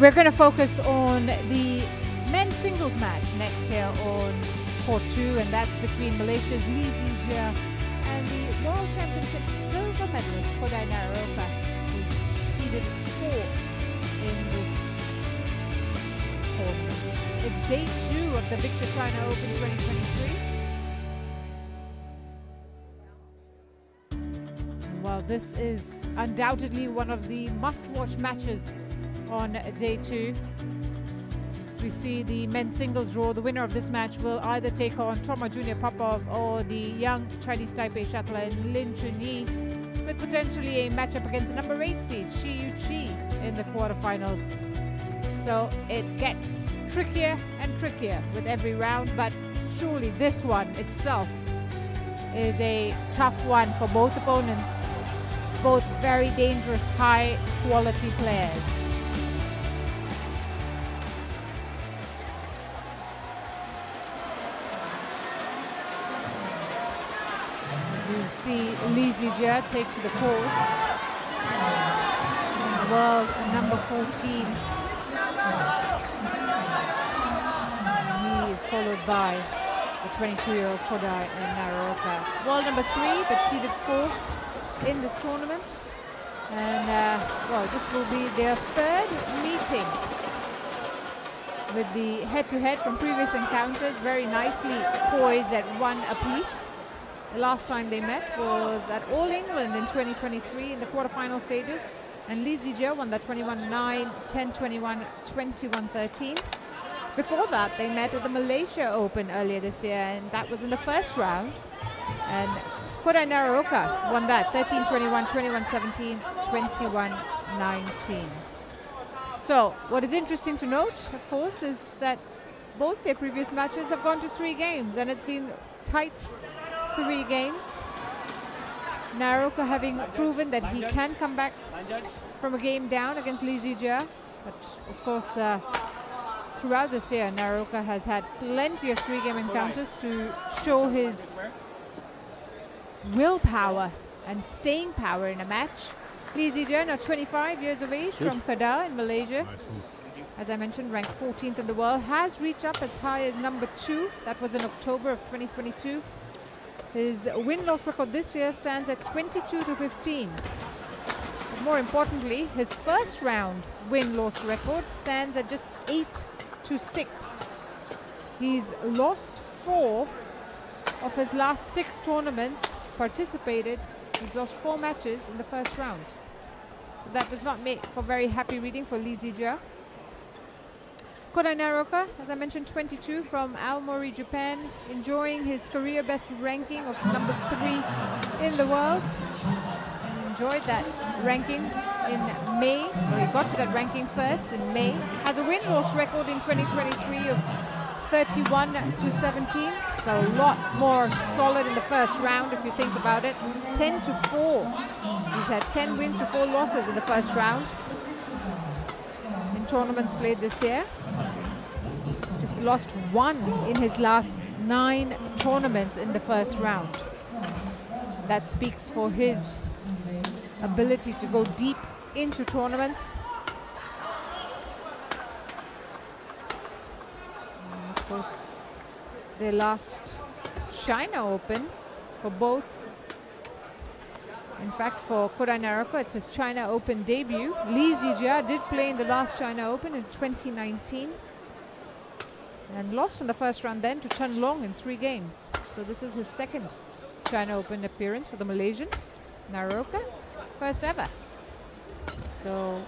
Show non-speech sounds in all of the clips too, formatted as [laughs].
We're going to focus on the men's singles match next year on Court 2, and that's between Malaysia's Lee Zii Jia and the World Championship silver medalist Kodai Naraoka, who's seeded fourth in this tournament. It's day two of the Victor China Open 2023. Well, this is undoubtedly one of the must-watch matches on day two. As we see the men's singles draw, the winner of this match will either take on Toma Junior Popov or the young Chinese Taipei shuttler Lin Chunyi, with potentially a matchup against the number eight seed Shi Yu Qi in the quarterfinals. So it gets trickier and trickier with every round, but surely this one itself is a tough one for both opponents. Both very dangerous, high quality players. See Lee Zii Jia take to the courts. World number 14. He is followed by the 22-year-old Kodai and Naraoka. World number three, but seeded fourth in this tournament. And, uh, well, this will be their third meeting with the head-to-head -head from previous encounters, very nicely poised at one apiece. The last time they met was at All England in 2023 in the quarterfinal stages. And Lee Zii Jia won that 21-9, 10-21, 21-13. Before that, they met at the Malaysia Open earlier this year, and that was in the first round. And Kodai Naraoka won that 13-21, 21-17, 21-19. So what is interesting to note, of course, is that both their previous matches have gone to three games, and it's been tight three games. Naraoka having proven that he can come back from a game down against Lee Zii Jia. But of course, uh, throughout this year, Naraoka has had plenty of three-game encounters to show his willpower and staying power in a match. Lee Zii Jia, now 25 years of age Good. from Kedah in Malaysia. As I mentioned, ranked 14th in the world, has reached up as high as number two. That was in October of 2022. His win-loss record this year stands at 22 to 15. But more importantly, his first round win-loss record stands at just 8 to 6. He's lost four of his last six tournaments participated. He's lost four matches in the first round. So that does not make for very happy reading for Lee Zii Jia. Kodai Naraoka, as I mentioned, 22 from Aomori, Japan, enjoying his career best ranking of number three in the world. Enjoyed that ranking in May, he got to that ranking first in May. Has a win-loss record in 2023 of 31 to 17. So a lot more solid in the first round if you think about it. 10 to 4. He's had 10 wins to 4 losses in the first round tournaments played this year just lost one in his last nine tournaments in the first round. That speaks for his ability to go deep into tournaments. And of course, the last China Open for both. In fact, for Kodai Naraoka, it's his China Open debut. Lee Zii Jia did play in the last China Open in 2019 and lost in the first round then to Chen Long in three games. So this is his second China Open appearance for the Malaysian. Naraoka, first ever. So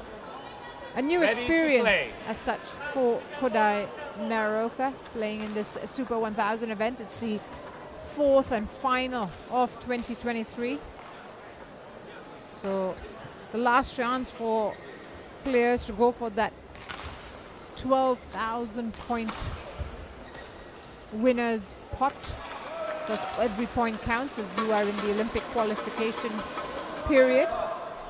a new Ready experience as such for Kodai Naraoka playing in this Super 1000 event. It's the fourth and final of 2023. So it's a last chance for players to go for that 12,000 point winner's pot because every point counts as you are in the Olympic qualification period.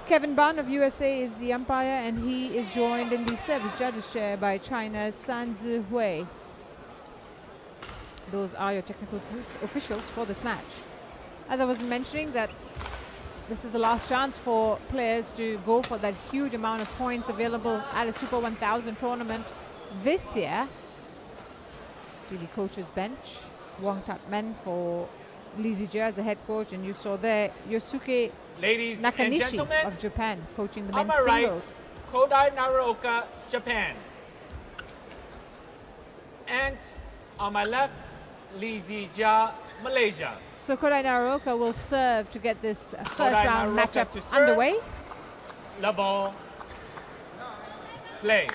Kevin Ban of USA is the umpire and he is joined in the service judges chair by China's San Hui. Those are your technical officials for this match. As I was mentioning that this is the last chance for players to go for that huge amount of points available at a Super 1000 tournament this year. See the coach's bench. Wong Tat Meng for Lee Zii as the head coach, and you saw there Yosuke Ladies Nakanishi of Japan coaching the men's my singles. Kodai Naraoka, Japan. And on my left, Lee Zii Malaysia. So Kodai Naraoka will serve to get this first Kodai round Naraoka matchup underway. Le ball. Play.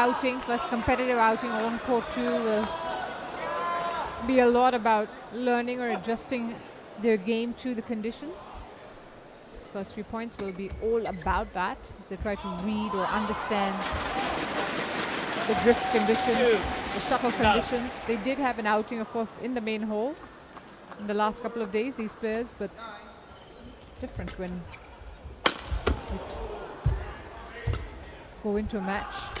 Outing, first competitive outing on court two will be a lot about learning or adjusting their game to the conditions. First few points will be all about that as they try to read or understand the drift conditions, the shuttle conditions. They did have an outing, of course, in the main hall in the last couple of days, these players, but different when you go into a match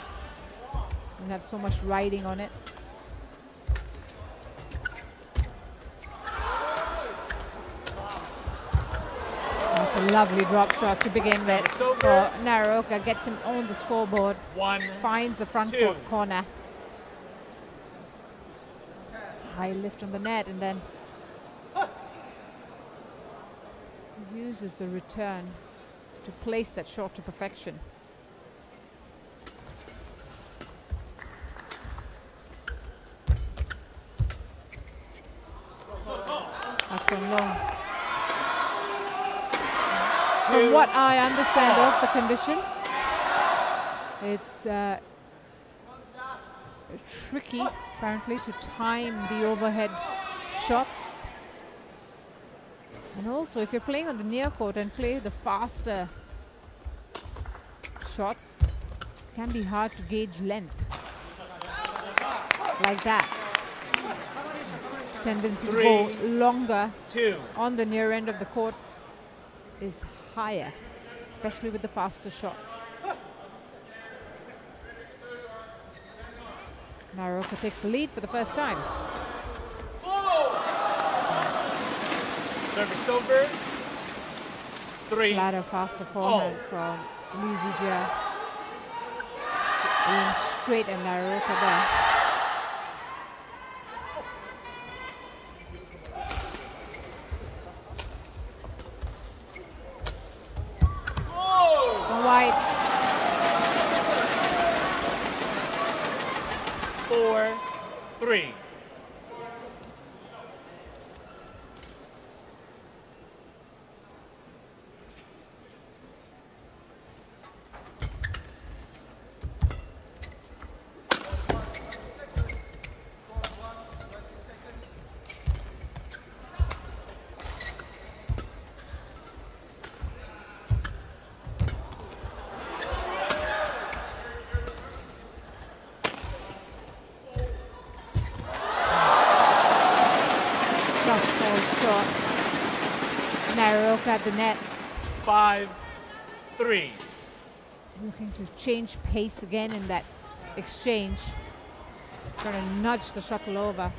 and have so much riding on it. That's a lovely drop shot to begin with for Naraoka. Gets him on the scoreboard, One. finds the front Two. court corner. High lift on the net and then uses the return to place that shot to perfection. Gone long. From what I understand of the conditions, it's uh, tricky apparently to time the overhead shots. And also, if you're playing on the near court and play the faster shots, it can be hard to gauge length. Like that. Tendency to go longer Two. on the near end of the court is higher, especially with the faster shots. Naraoka takes the lead for the first time. Service over. Three. Flatter, faster forehand oh. from Lee Zii Jia. Straight at Naraoka there. At the net. Five. Three. Looking to change pace again in that exchange. Trying to nudge the shuttle over.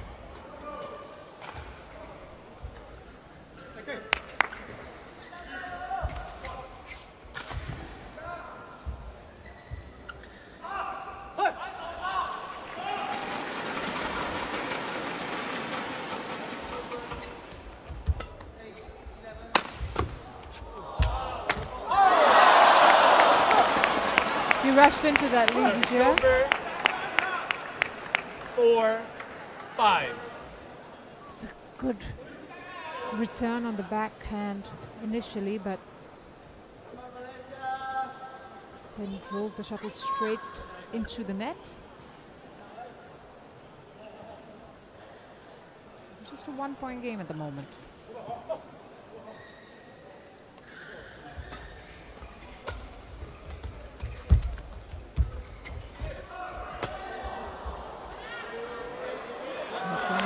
initially, but then drove the shuttle straight into the net. Just a one-point game at the moment.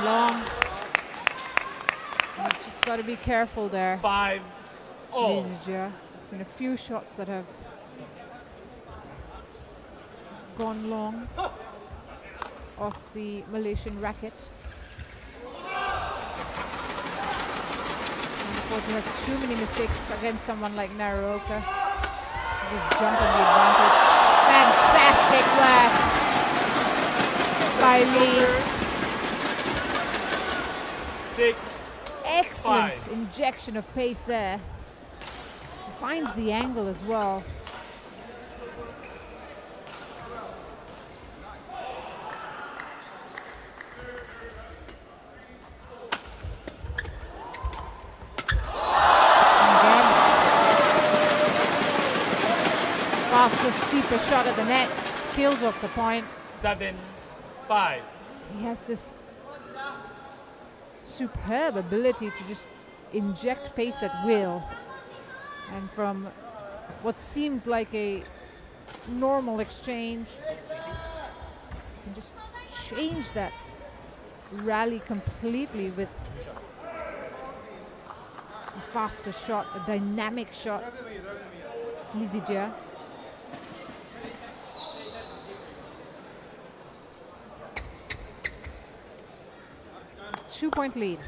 Long. He's just got to be careful there. Five Oh. Lee Zii Jia. Seen a few shots that have gone long off the Malaysian racket. And to have too many mistakes against someone like Naraoka. Just the advantage. Fantastic work by Lee. Six. Excellent Five. injection of pace there. Finds the angle as well. Faster, steeper shot at the net. Kills off the point. Seven. Five. He has this superb ability to just inject pace at will. And from what seems like a normal exchange, can just change that rally completely with a faster shot, a dynamic shot. Lee Zii Jia. Two point lead.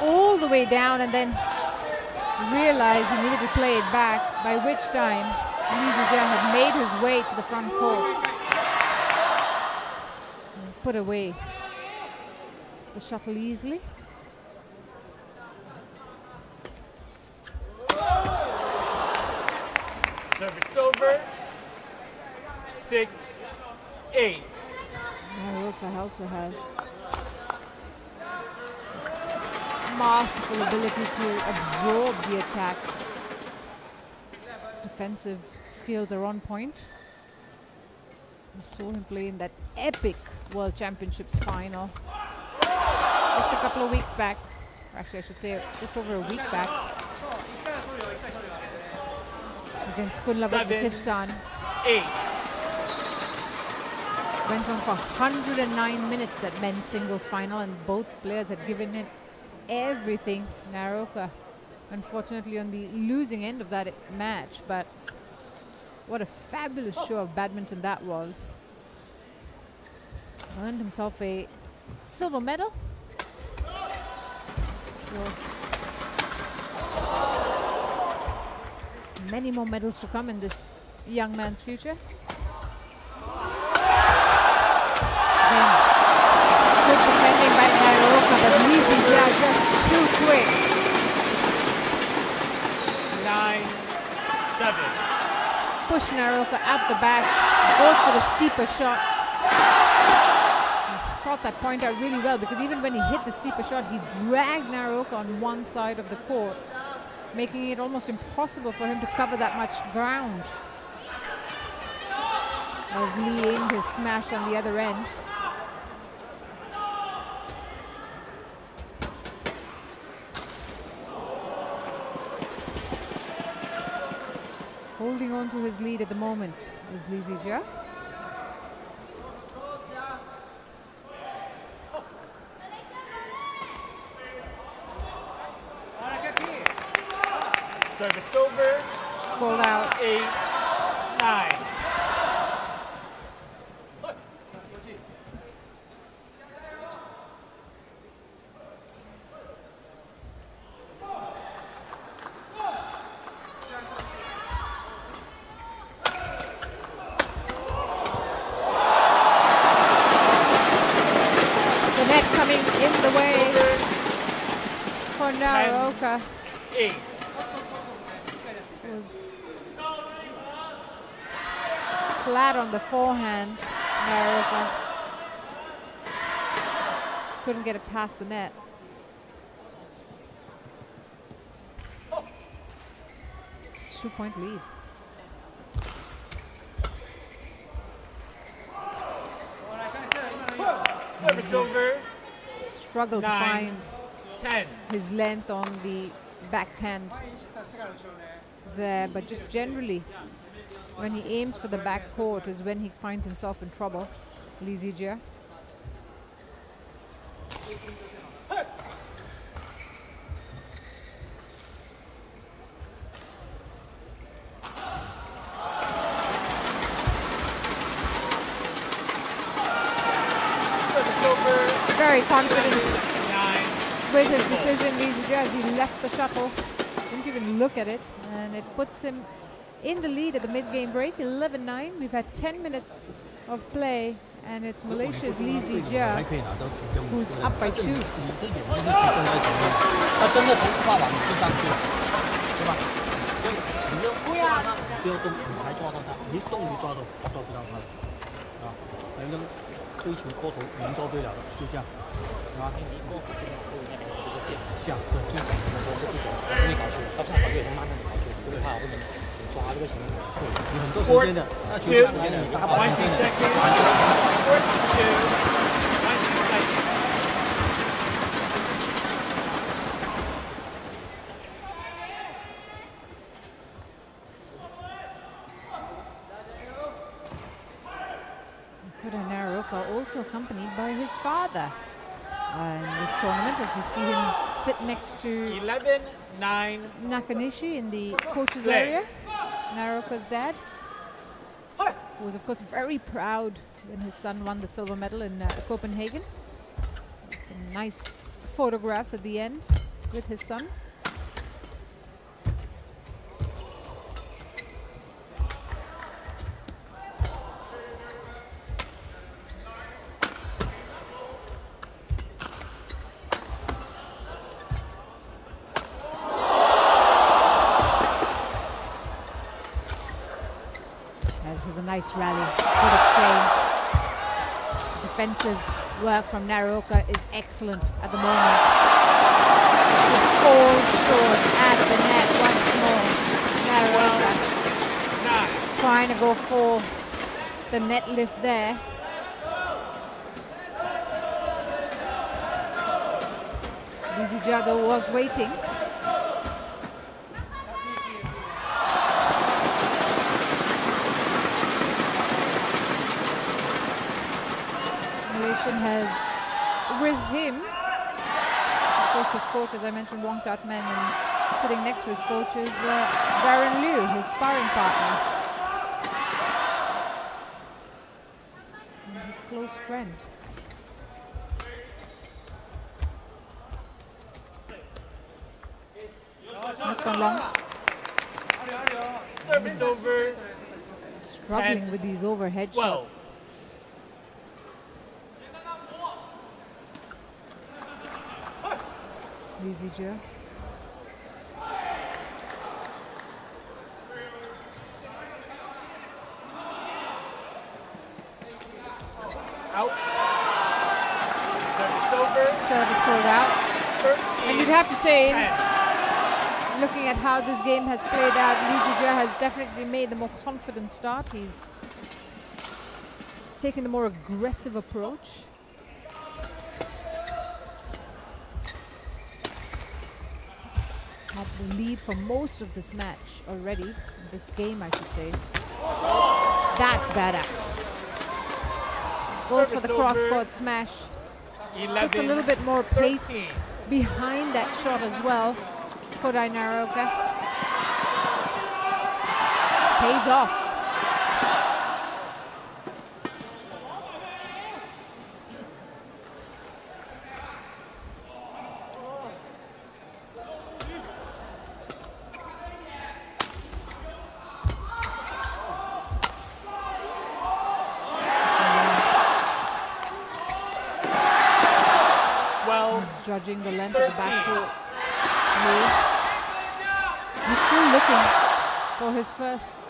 All the way down and then realized he needed to play it back, by which time Zii Jia had made his way to the front court. And put away the shuttle easily. Service over. Six. Eight. Naraoka also has masterful ability to absorb the attack. His defensive skills are on point. We saw him play in that epic World Championships final just a couple of weeks back. Or Actually, I should say just over a week back against. Vitidsarn. Eight. Went on for 109 minutes that men's singles final, and both players had given it everything. Naraoka, unfortunately, on the losing end of that match, but what a fabulous oh. show of badminton that was. Earned himself a silver medal. Sure. Many more medals to come in this young man's future. Good defending by Naraoka, but Lee Zii Jia just too quick. Nine. Seven. Push Naraoka at the back, goes for the steeper shot. He thought that point out really well because even when he hit the steeper shot, he dragged Naraoka on one side of the court, making it almost impossible for him to cover that much ground. As Lee aimed his smash on the other end. Holding on to his lead at the moment is Lee Zii Jia. Service over. It's called out. Eight. Nine. The net coming in the way for Naraoka Eight. was flat on the forehand. Naraoka couldn't get it past the net. Two point lead. Service over. Struggled to find 10. his length on the backhand there, but just generally, when he aims for the back court is when he finds himself in trouble. Lee Zii Jia. Service over very confident with his decision Lee as he left the shuttle, didn't even look at it, and it puts him in the lead at the mid-game break, 11-9. We've had 10 minutes of play, and it's Malaysia's Lee Zii Jia who's up by two. 追求高头，能做对了，就这样，啊。是下，对，就是我们说的这种，容易搞错，招商这边也慢慢来，不要怕，不能抓这个钱，有很多时间的，抓紧时间，你抓吧，抓紧的。Accompanied by his father uh, in this tournament as we see him sit next to 11, 9, Nakanishi in the coaches Play. area. Naraoka's dad, who was of course very proud when his son won the silver medal in uh, Copenhagen. Some nice photographs at the end with his son. This rally. Good exchange. Defensive work from Naraoka is excellent at the moment. Just falls short at the net once more. Naraoka 9. trying to go for the net lift there. Lizzie Jado was waiting. Malaysian has with him, of course, his coach, as I mentioned, Wong Tat Meng, and sitting next to his coach is uh, Darren Liew, his sparring partner. And his close friend. Long. Service over. Struggling with these overhead shots. Easy Joe. Out. Service over. Service called out. 13. And you'd have to say, 10. looking at how this game has played out, Lee Zii Jia has definitely made the more confident start. He's taken the more aggressive approach. The lead for most of this match already, this game I should say. That's better. Goes for the cross-court smash. 11. Puts a little bit more pace 13. behind that shot as well. Kodai Naraoka. Pays off. Judging the length of the backcourt. move. He's still looking for his first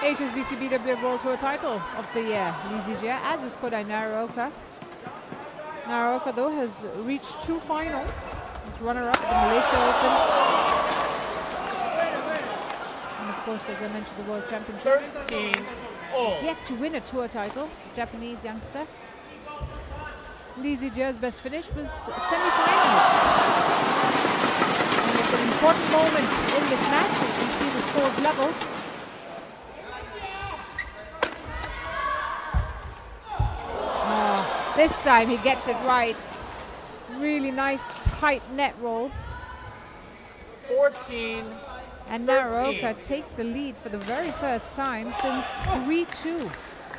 HSBC BWF World Tour title of the year. Lee Zii Jia, as is Kodai Naraoka. Naraoka, though, has reached two finals. He's runner-up at the Malaysia Open. And of course, as I mentioned, the World Championship. 13. He's yet to win a tour title, Japanese youngster. Lee Zii Jia's best finish was semi-finals. And it's an important moment in this match as we see the scores leveled. Oh, ah, this time he gets it right. Really nice tight net roll. 14 And 13. Naraoka takes the lead for the very first time since 3-2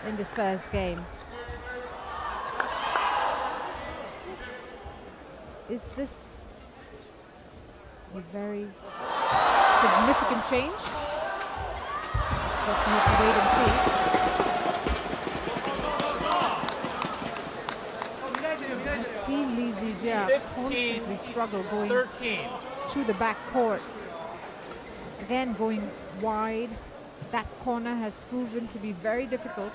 in this first game. Is this a very significant change? That's what we have to wait and see. Seen Lee Zii Jia constantly struggle going 13. to the back court. Again, going wide. That corner has proven to be very difficult.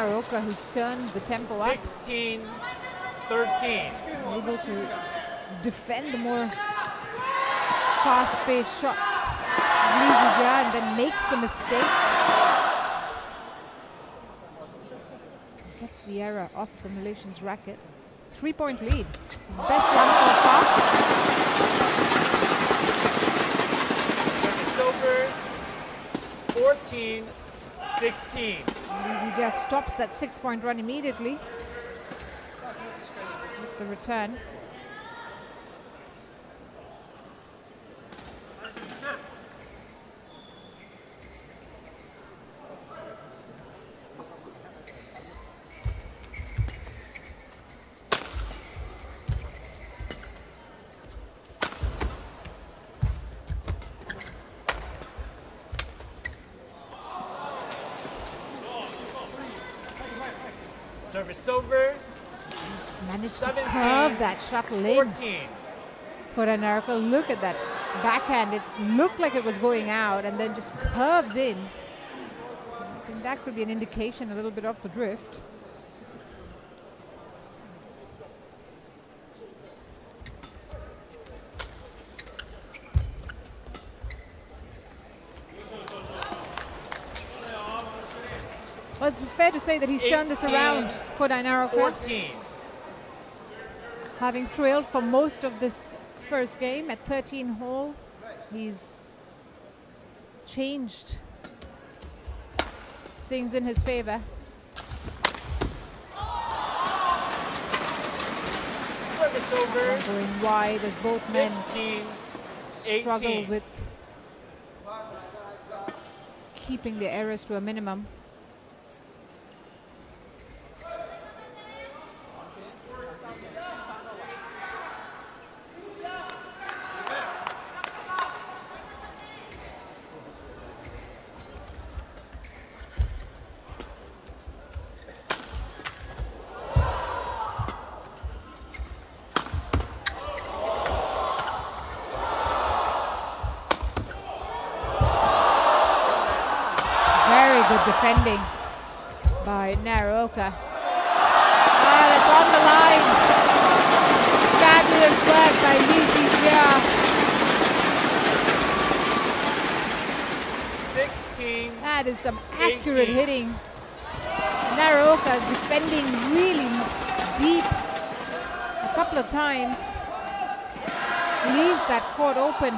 Naraoka who's turned the tempo up. 16 13. able to defend the more fast-paced shots. And then makes the mistake. Gets the error off the Malaysian's racket. Three-point lead. His best run so far. Over. 14 16. Lee Zii Jia stops that six-point run immediately. The return. That shuttle in. 14. for Anarka. Look at that backhand. It looked like it was going out and then just curves in. I think that could be an indication a little bit of the drift. Well, it's fair to say that he's turned this around for Naraoka Fourteen. Having trailed for most of this first game at 13 hole. He's changed things in his favor. Going wide as both men 15 struggle with keeping the errors to a minimum defending by Naraoka. Ah, that's on the line. Fabulous work by Zii Jia. 16 That is some accurate 18. hitting. Naraoka defending really deep a couple of times. Leaves that court open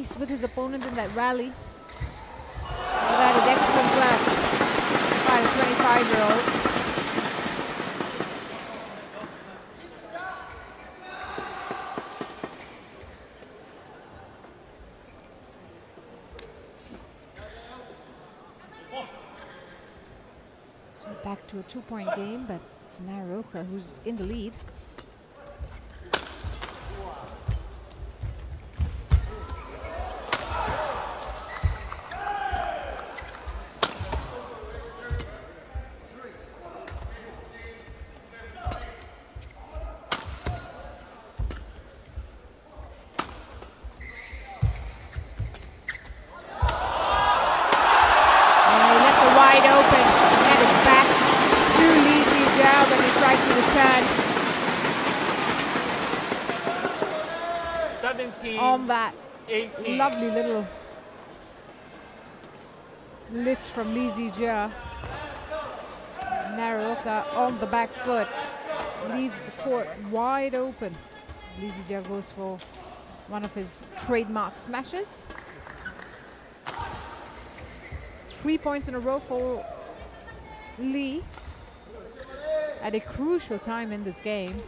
pace with his opponent in that rally. That is excellent work by the 25-year-old. So back to a two-point game, but it's Naraoka who's in the lead. For one of his trademark smashes. Three points in a row for Lee at a crucial time in this game.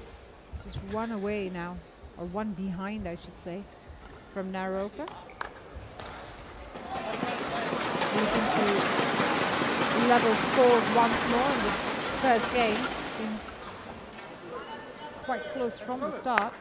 Just one away now, or one behind, I should say, from Naraoka. Looking to level scores once more in this first game. Been quite close from the start.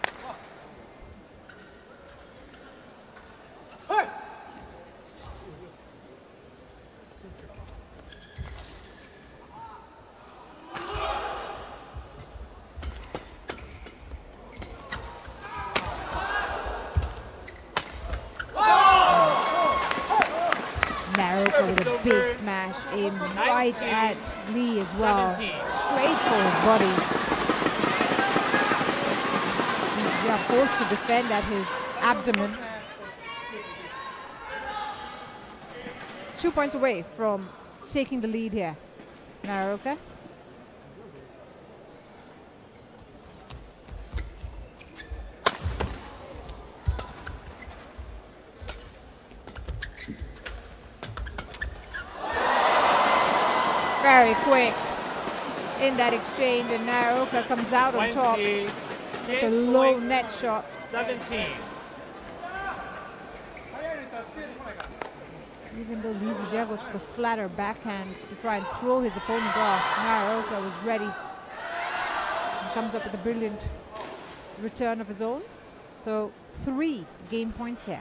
Naraoka with a big smash aimed right at Lee as well. 17. Straight for his body. He's yeah, forced to defend at his abdomen. Two points away from taking the lead here. Naraoka. Very quick in that exchange, and Naraoka comes out on top. 20. The low net shot. 17. Even though Lee goes for the flatter backhand to try and throw his opponent off, Naraoka was ready. He comes up with a brilliant return of his own. So three game points here.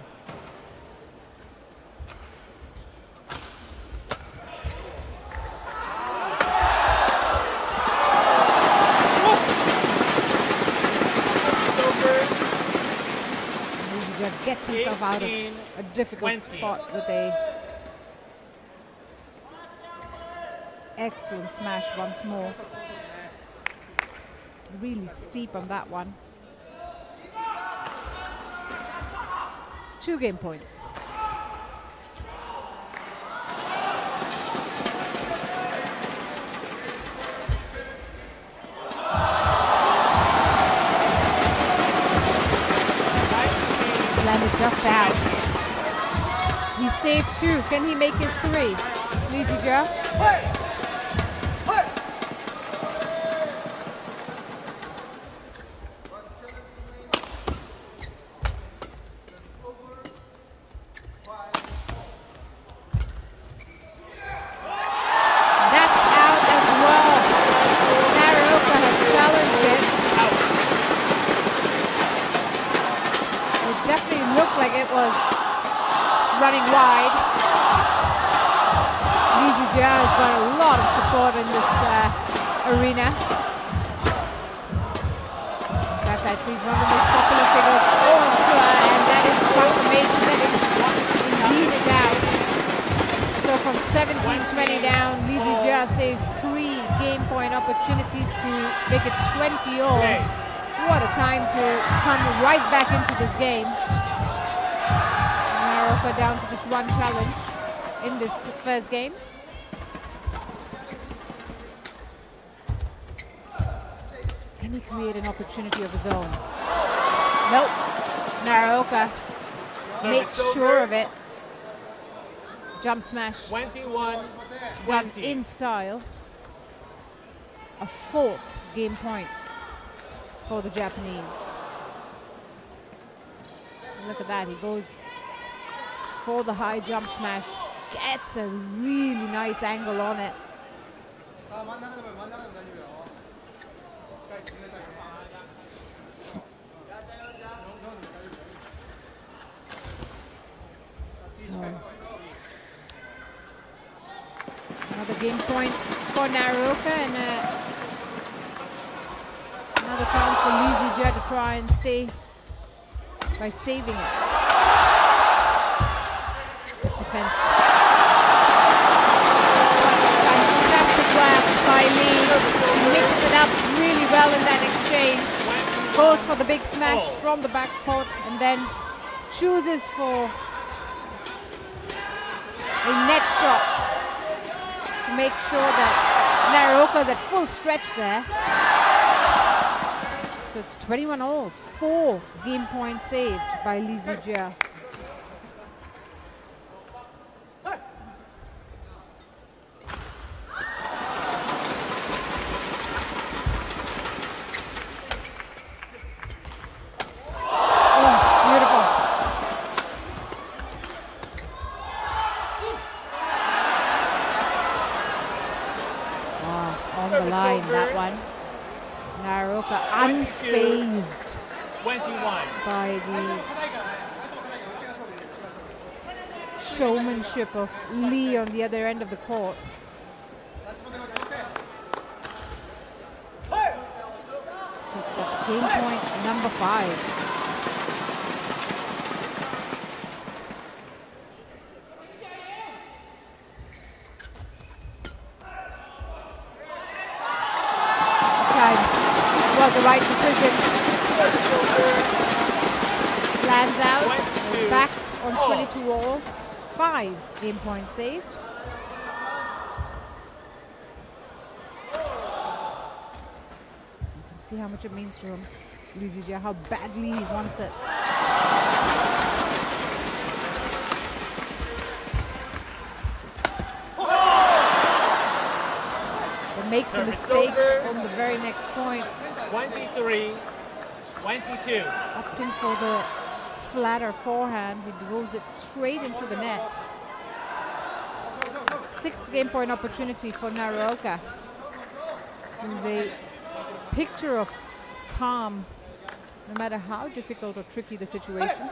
Over. Lee Zii Jia gets himself out of a difficult 20. spot with a excellent smash once more. Really steep on that one. Two game points. Out. He's saved two. Can he make it three? Lee Zii Jia? It was running wide. Zii Jia has got a lot of support in this uh, arena. Fact, I'd he's one of the most popular figures on tour, and that is confirmation that it indeed is out. So from 17-20 down, Lee Zii Jia saves three game point opportunities to make it 20 all. What a time to come right back into this game. Naraoka down to just one challenge in this first game. Can he create an opportunity of his own? Nope. Naraoka makes sure of it. Jump smash 21. done 20. in style. A fourth game point for the Japanese. Look at that, he goes for the high jump smash, gets a really nice angle on it. So, another game point for Naraoka and uh, another chance for Zii Jia to try and stay by saving it. Good defense. Fantastic work by Lee. He mixed it up really well in that exchange. Goes for the big smash oh. from the back court and then chooses for a net shot to make sure that Naraoka's at full stretch there. So it's 21 all, four game points saved by Lee Zii Jia. Oh, beautiful. Wow, on the Service line, that over. one. Naraoka 22. unfazed 21. by the showmanship of Lee on the other end of the court. Sets up game point number five. Time was the right decision. Lands out, 22. back on Oh. 22 all. Five game points saved. You can see how much it means to him, Zii Jia, how badly he wants it. But makes a mistake on the very next point, 23. 22. opting for the flatter forehand. He goes it straight into the net. Sixth game point opportunity for Naraoka, who's a picture of calm, no matter how difficult or tricky the situation.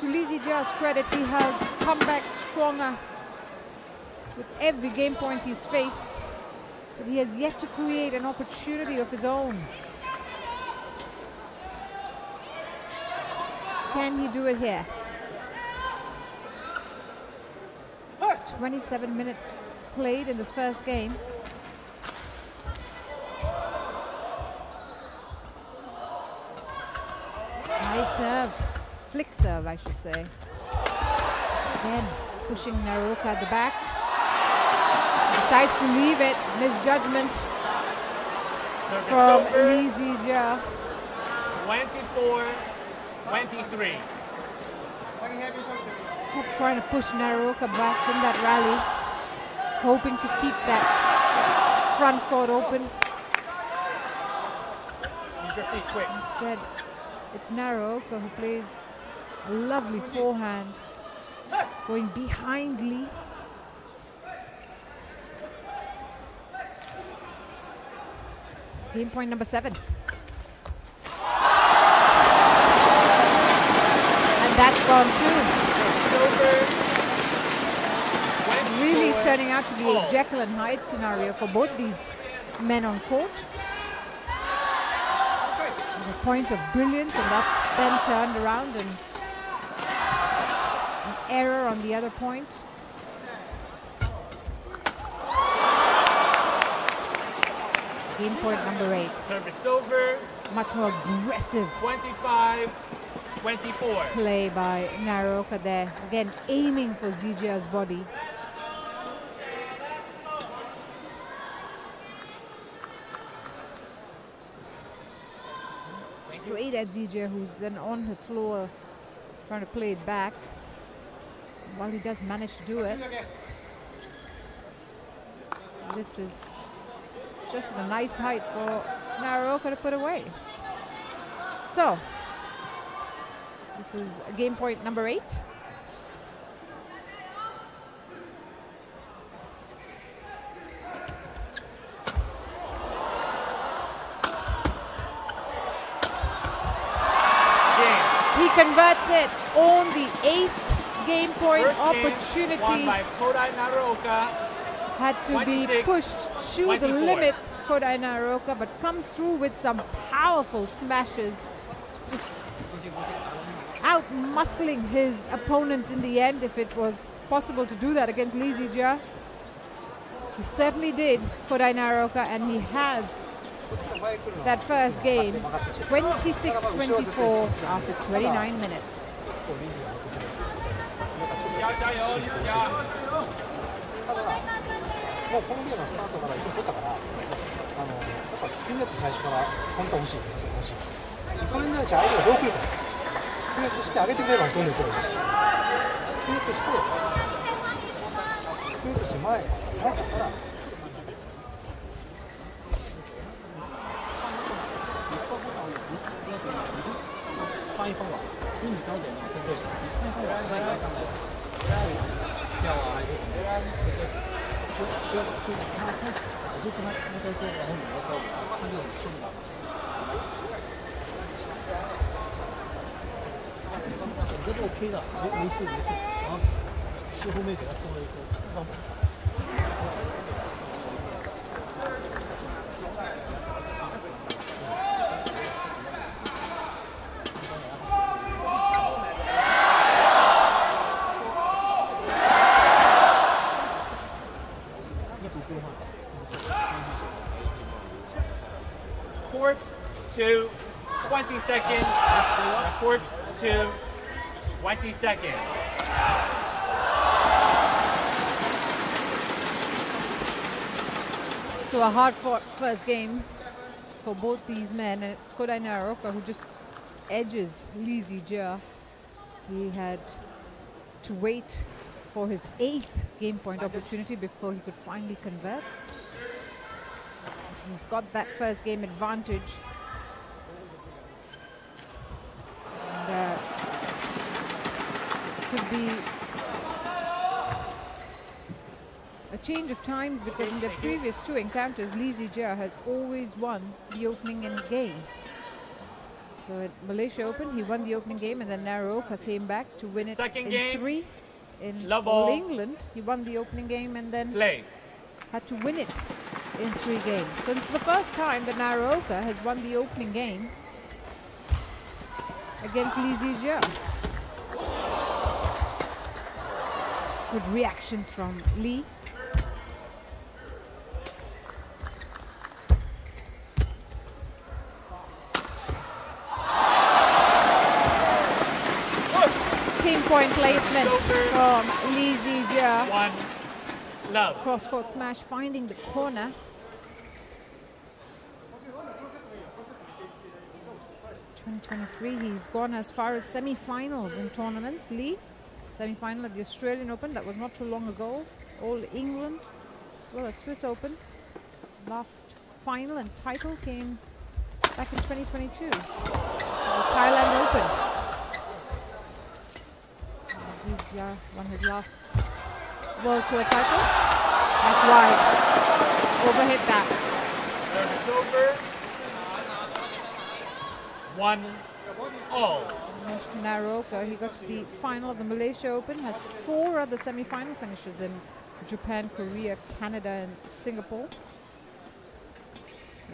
To Lee Zii Jia's credit, he has come back stronger with every game point he's faced. But he has yet to create an opportunity of his own. Can he do it here? 27 minutes played in this first game. Nice serve. Flick serve, I should say. Again, pushing Naraoka at the back. Decides to leave it. Misjudgment Service from over. Lee Zii Jia. 24. 23. Kept trying to push Naraoka back in that rally. Hoping to keep that front court open. Use your feet quick. Instead, it's Naraoka who plays a lovely forehand. Going behind Lee. Game point number seven. And that's gone too. Service over. 24. Really is turning out to be a. Jekyll and Hyde scenario for both these men on court. A point of brilliance, and that's then turned around and an error on the other point. Game point number eight. Service over. Much more aggressive 25. 24. play by Naraoka there. Again, aiming for Zii Jia's body. Straight at Zii Jia, who's then on the floor trying to play it back. While he does manage to do it, lift is just at a nice height for Naraoka to put away. So, this is game point number eight. Game. He converts it on the eighth game point First opportunity by Kodai Naraoka. had to be pushed to the 24. limit, Kodai Naraoka, but comes through with some powerful smashes. Just out muscling his opponent in the end if it was possible to do that against Lee Zii Jia. He certainly did, Kodai Naraoka, and he has that first game 26-24 after 29 minutes. 加加油，李子嘉！もうこのゲームはスタートから一応取ったから、あのやっぱスピンネット最初から本当は欲しい、欲しい。それに対して相手がどう来るか、スピンネットして上げてくればどんどん来るし、スピンネットして、スピンネットして前、早かったら、翻译方法，因为你高点嘛，先做起来。翻译方法应该上来，跳啊就就？就他他我就跟他他在做，然后你要高，他就很顺的。我觉得 OK 的，没没事没事。然后是后面给他做了一个20 seconds. So a hard-fought first game for both these men, and it's Kodai Naraoka who just edges Lee Zii Jia. He had to wait for his eighth game point opportunity before he could finally convert. He's got that first game advantage. And uh, could be a change of times because in the previous two encounters, Lee Zii Jia has always won the opening in game. So at Malaysia Open, he won the opening game, and then Naraoka came back to win it Second in game. three. In Love All all. England, he won the opening game and then Play. had to win it in three games. So this is the first time that Naraoka has won the opening game against Li Zii Jia. Good reactions from Li. From Li Zii Jia. One. Love. Cross court smash, finding the corner. Twenty twenty three, he's gone as far as semi-finals in tournaments. Lee, semi-final at the Australian Open, that was not too long ago. All England, as well as Swiss Open. Last final and title came back in 2022. The Thailand Open. Zii Jia won his last World Tour title. That's wide. Overhit that. Service over. One. All. Naraoka, he got to the final of the Malaysia Open, has four other semi-final finishes in Japan, Korea, Canada, and Singapore.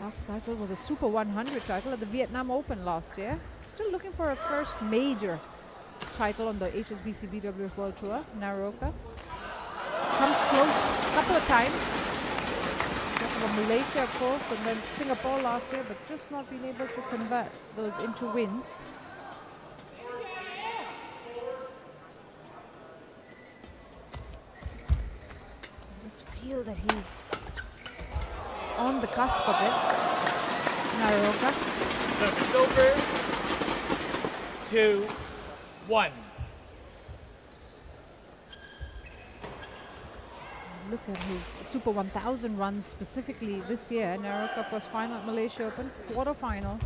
Last title was a Super 100 title at the Vietnam Open last year. Still looking for a first major title on the HSBC BWF World Tour, Naraoka. He's come close a couple of times. To Malaysia, of course, and then Singapore last year, but just not being able to convert those into wins. I just feel that he's on the cusp of it. Naraoka. Over. Two. One. Look at his Super 1000 runs specifically this year. Naraoka, of course, final at Malaysia Open, quarter final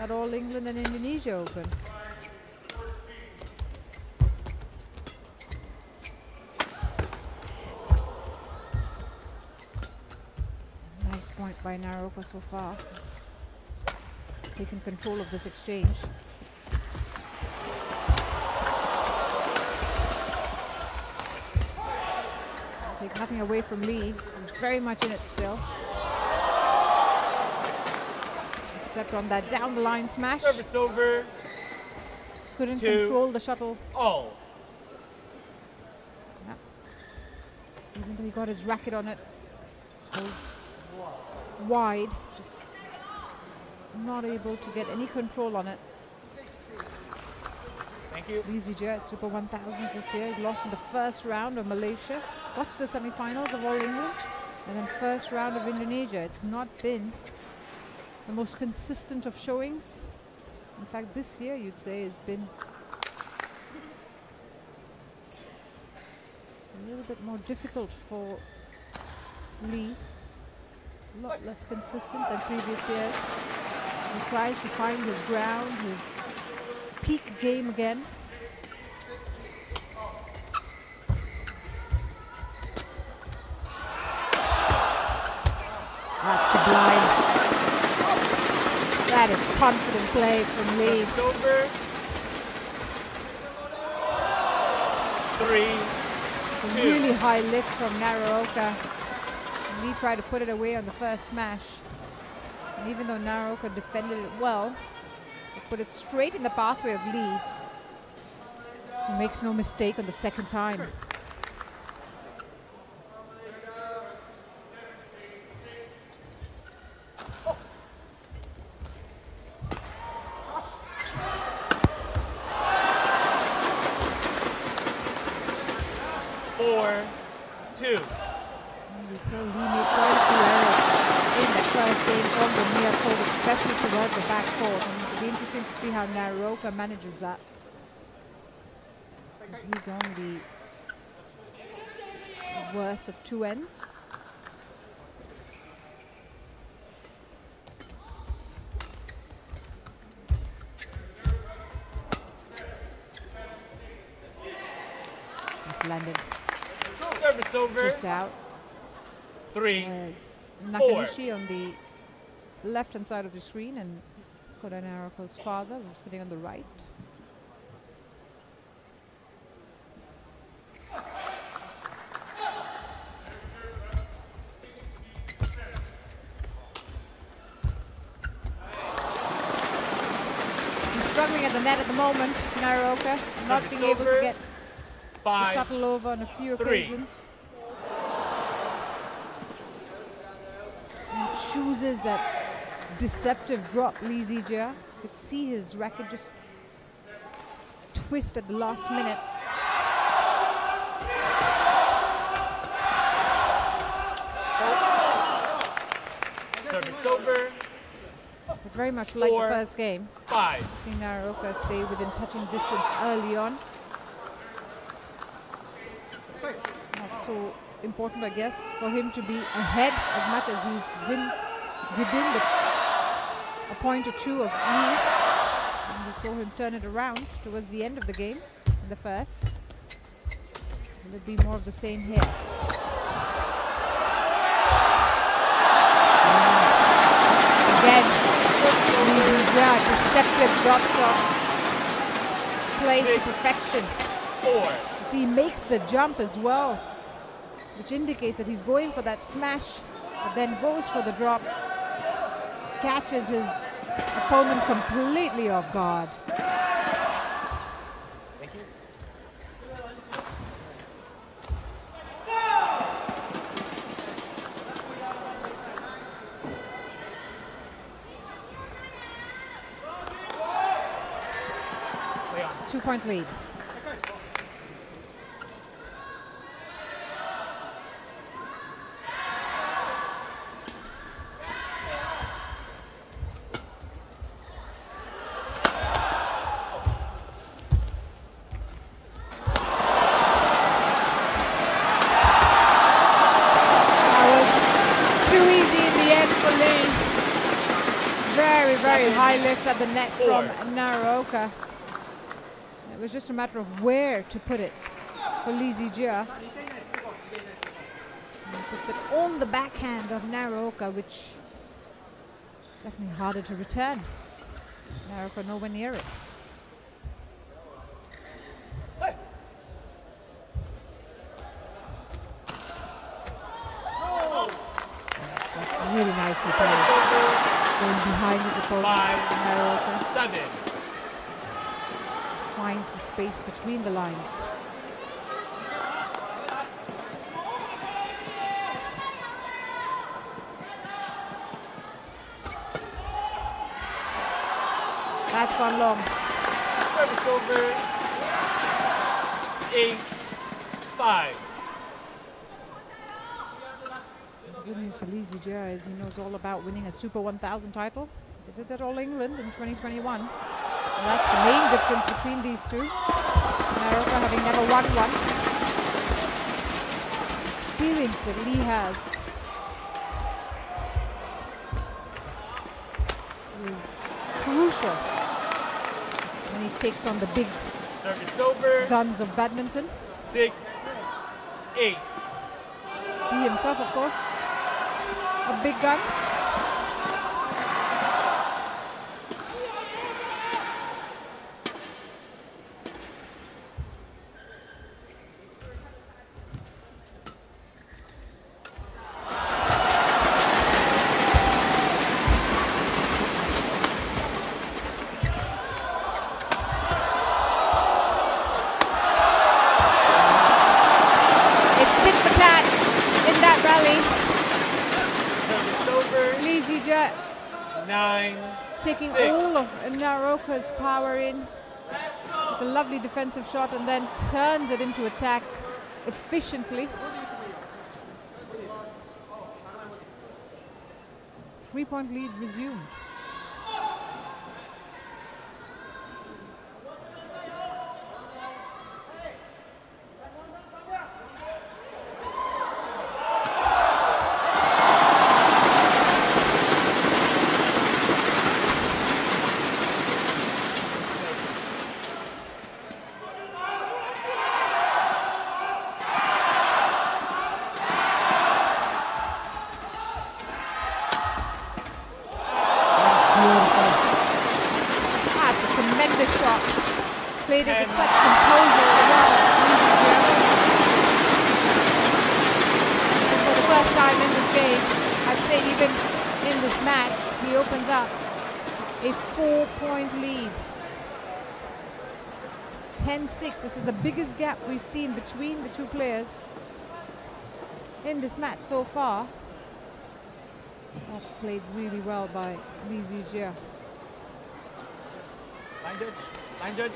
at All England and Indonesia Open. Nice point by Naraoka so far. Taking control of this exchange. Nothing away from Lee. Very much in it still. Except on that down the line smash. Service over. Couldn't control the shuttle. All. Even though he got his racket on it. Goes wide. Just not able to get any control on it. Thank you. Zii Jia at Super 1000s this year. He's lost in the first round of Malaysia. Got to the semi-finals of All England. And then first round of Indonesia. It's not been the most consistent of showings. In fact, this year you'd say it's been a little bit more difficult for Lee. A lot less consistent than previous years. As he tries to find his ground, his peak game again. That's sublime. That is confident play from Lee. Over. Three. A Two. really high lift from Naraoka. Lee tried to put it away on the first smash. And even though Naraoka defended it well, it put it straight in the pathway of Lee. He makes no mistake on the second time. Four. Two. And we saw Lee make quite a few errors in that first game from the near court, especially towards the back court. And it'll be interesting to see how Naraoka manages that. He's on the worst of two ends. It's landed Service over. just out. Three. There's Nakanishi on the left-hand side of the screen and Kodai Naraoka's father was sitting on the right. He's struggling at the net at the moment, Naraoka, not being able to get the shuttle over on a few Three. occasions. He chooses that deceptive drop, Lee Zii Jia. You could see his racket just twist at the last minute. Service over. But very much like Four. the first game. Five. Seeing Naraoka stay within touching distance early on. Not so important, I guess, for him to be ahead as much as he's win, within the, a point or two of Lee. And we saw him turn it around towards the end of the game, in the first. Will it be more of the same here? Again, yeah, deceptive drop shot. Played to perfection. Four. See, he makes the jump as well, which indicates that he's going for that smash, but then goes for the drop, catches his opponent completely off guard. Thank you. Play on. Two point lead. from Naraoka. It was just a matter of where to put it for Lee Zii Jia. Puts it on the backhand of Naraoka, which definitely harder to return. Naraoka nowhere near it. really nicely played. Going behind his opponent. Five. Seven. finds the space between the lines. That's gone long. Service over. Eight, five. Good news for Lee Zii Jia is he knows all about winning a Super 1000 title. Did it at All England in 2021. And that's the main difference between these two. America having never won one. Experience that Lee has is crucial when he takes on the big guns of badminton. Six, eight. He himself, of course, big gun. Zii Jia Nine, taking Six. all of Naraoka's power in with a lovely defensive shot and then turns it into attack efficiently. Three point lead resumed. That's a tremendous shot. Played it with Ten. such composure as well. And for the first time in this game, I'd say even in this match, he opens up a four-point lead. 10-6. This is the biggest gap we've seen between the two players in this match so far. That's played really well by Li Zii Jia. line judge, line judge.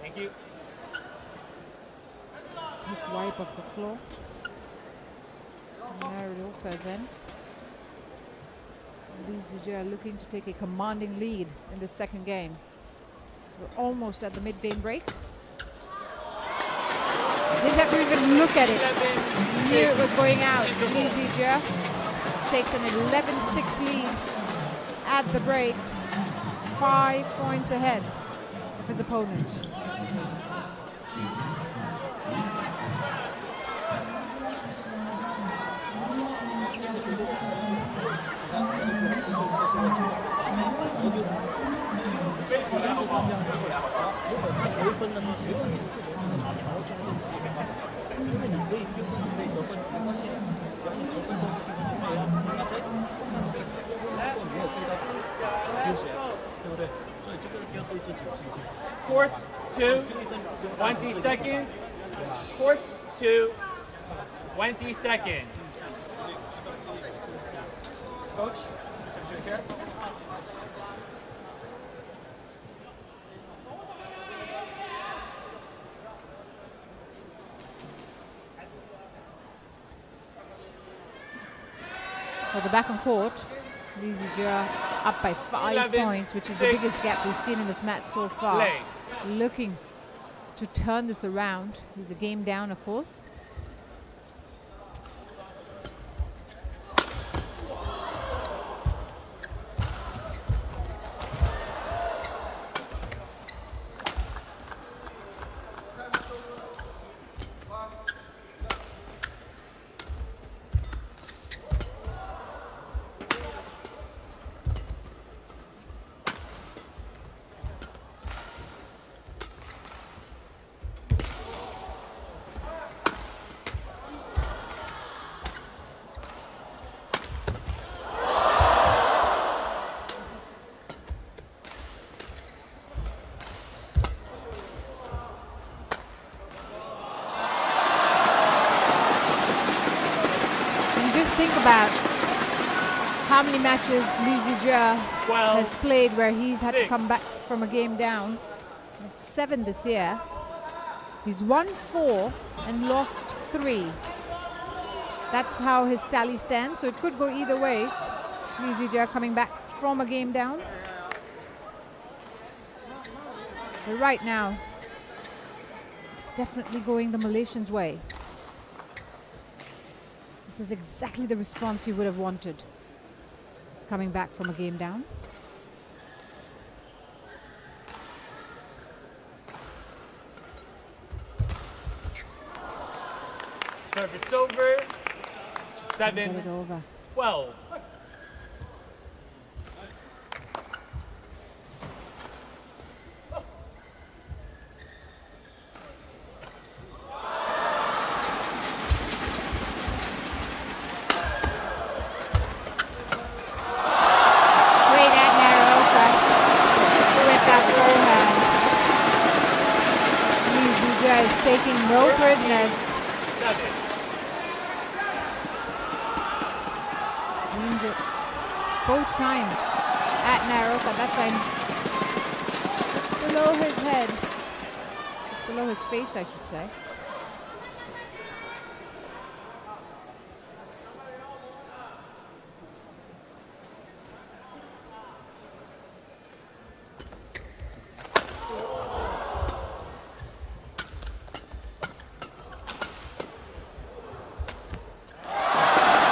Thank you. Quick wipe of the floor. Naraoka's end. Lee are looking to take a commanding lead in the second game. We're almost at the mid-game break. Didn't have to even look at it. Knew it was going out. Lee takes an 11-6 lead at the break. Five points ahead of his opponent. Court two, 20 seconds. Court two, 20 seconds. Coach, to your chair. For the back on court, Lee Zii Jia up by five 11, points, which is the biggest gap we've seen in this match so far. Play. Looking to turn this around. He's a game down, of course. Matches Lee Zii Jia has played where he's had to come back from a game down. It's seven this year. He's won four and lost three. That's how his tally stands. So it could go either ways. Lee Zii Jia coming back from a game down. But right now, it's definitely going the Malaysians' way. This is exactly the response you would have wanted coming back from a game down. service over, seven, over. 12. Wins it both times at Naraoka. That time just below his head. Just below his face, I should say.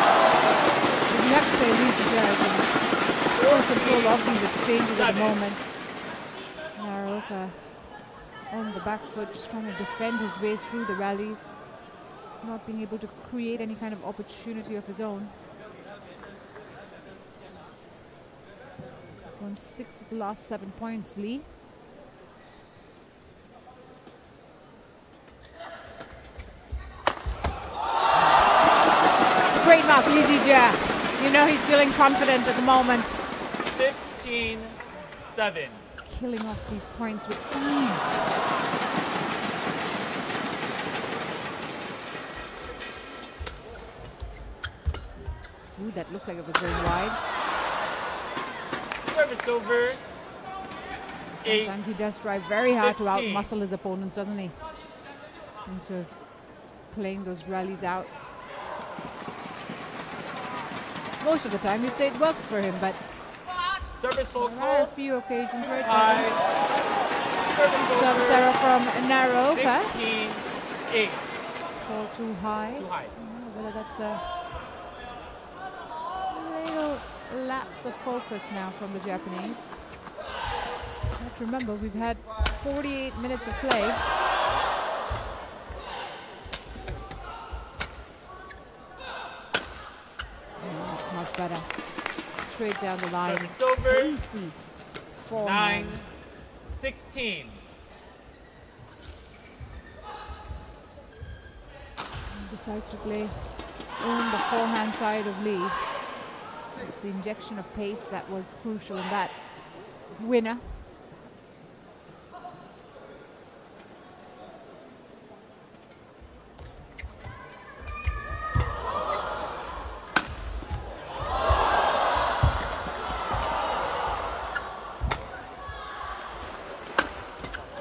You have to say Lee Zii Jia is in full control of these exchanges at the Seven. moment. Naraoka on the back foot, just trying to defend his way through the rallies, not being able to create any kind of opportunity of his own. He's won six of the last seven points, Lee. Great mark, Lee Zii Jia. You know he's feeling confident at the moment. 15, 7. killing off these points with ease. That looked like it was going wide. Service over, Eight. Sometimes he does try very hard to outmuscle his opponents, doesn't he? And sort of playing those rallies out. Most of the time, you'd say it works for him, but service there are a few occasions where it doesn't. over, error from Naraoka. 16, 8. Call too high. Too high. Mm-hmm, I whether that's a lapse of focus now from the Japanese. But remember, we've had 48 minutes of play. Oh, that's much better. Straight down the line. Service over, Easy. 9, Forehand. 16. decides to play on the forehand side of Lee. It's the injection of pace that was crucial in that winner.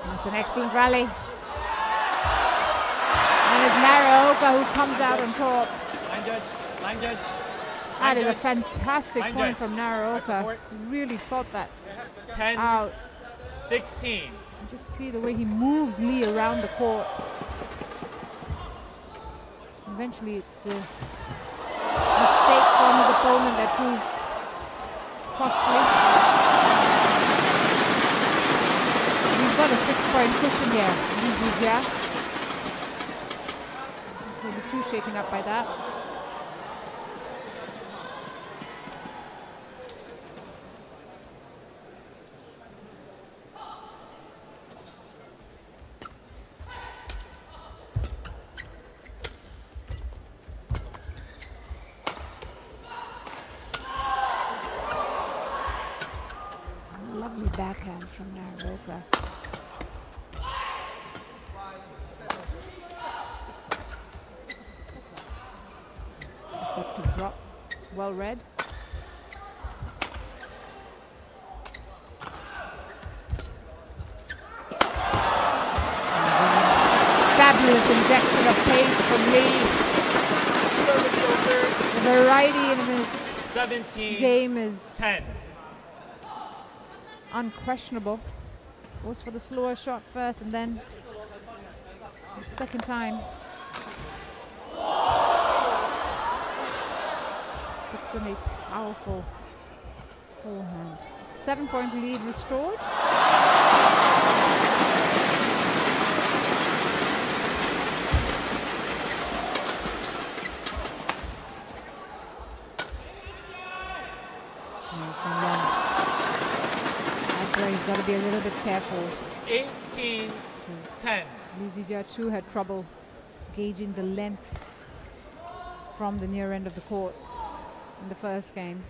That's an excellent rally. And it's Naraoka who comes out on top. Line judge, line judge. That is a fantastic point judge. from Back Naraoka. Really thought that 10, out. 16. You Just see the way he moves Lee around the court. Eventually, it's the mistake from his opponent that proves costly. He's got a six-point cushion here, Lee Zii Jia. He'll be too shaken up by that. Unquestionable. Goes for the slower shot first and then the second time. Puts in a powerful forehand. Seven point lead restored. Got to be a little bit careful. 18. 'cause 10. Li Zii Jia Chu had trouble gauging the length from the near end of the court in the first game.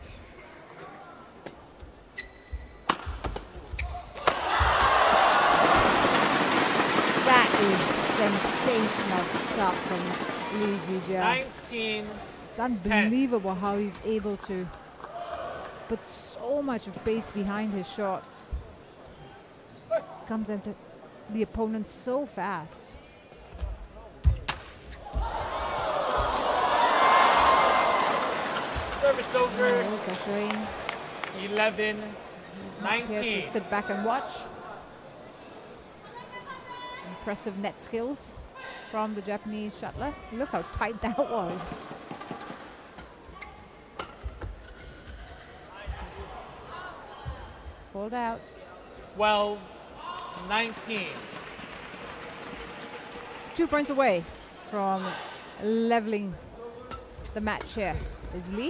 That is sensational stuff from Lizzie Zii Jia. 19. It's unbelievable how he's able to put so much of pace behind his shots. Comes into the opponent so fast. Service over. Oh, 11. is not here 19. to sit back and watch. Impressive net skills from the Japanese shuttler. Look how tight [laughs] that was. It's pulled out. 12. 19. Two points away from leveling the match here. Is Lee.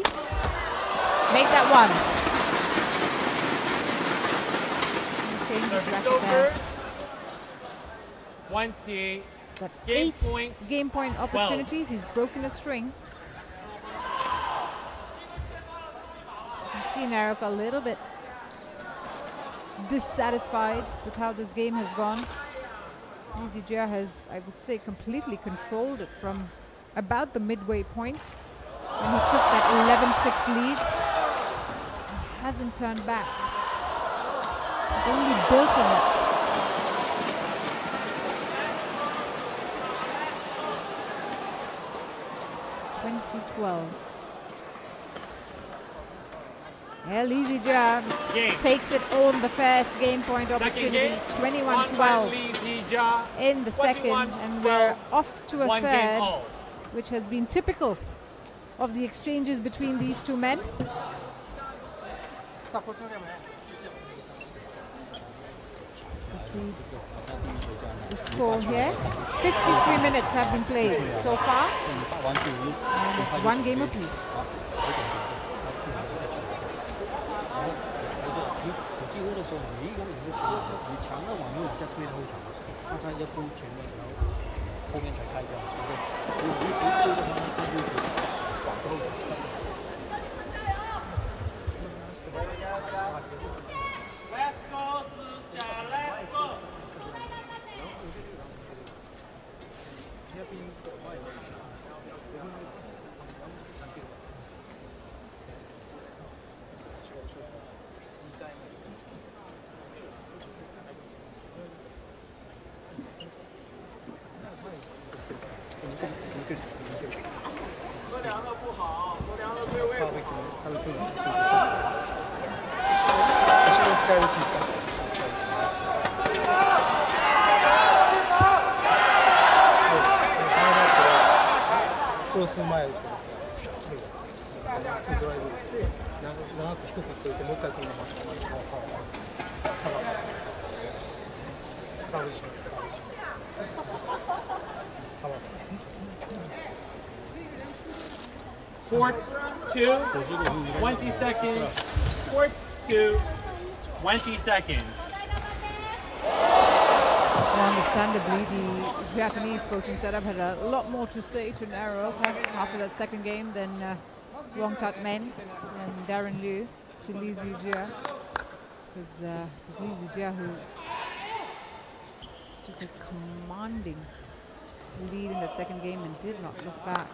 Make that one. Change his Service racket there. over. 20. He's got Game eight point. game point opportunities. He's broken a string. You can see Narok a little bit dissatisfied with how this game has gone. Zii Jia has, I would say, completely controlled it from about the midway point when he took that 11-6 lead. He hasn't turned back. It's only built on it. Twenty twelve. Well, easy Takes it on the first game point opportunity, 21-12 in the second, and we're off to a third, which has been typical of the exchanges between these two men. the score here. 53 minutes have been played so far. And it's one game apiece. 第的时候，每一个人是强的，你强的往后再推它会强吗？那他要攻前面，然后后面才开掉，对不对？我一直推的他，他就一直往后走。go to two, 20 seconds, fourth two. 20 seconds. Well, understandably, the Japanese coaching setup had a lot more to say to Naro after that second game than uh, Wong Tat Meng and Darren Liew to Lee Zii Jia. It's, uh, it's Lee Zii Jia who took a commanding lead in that second game and did not look back.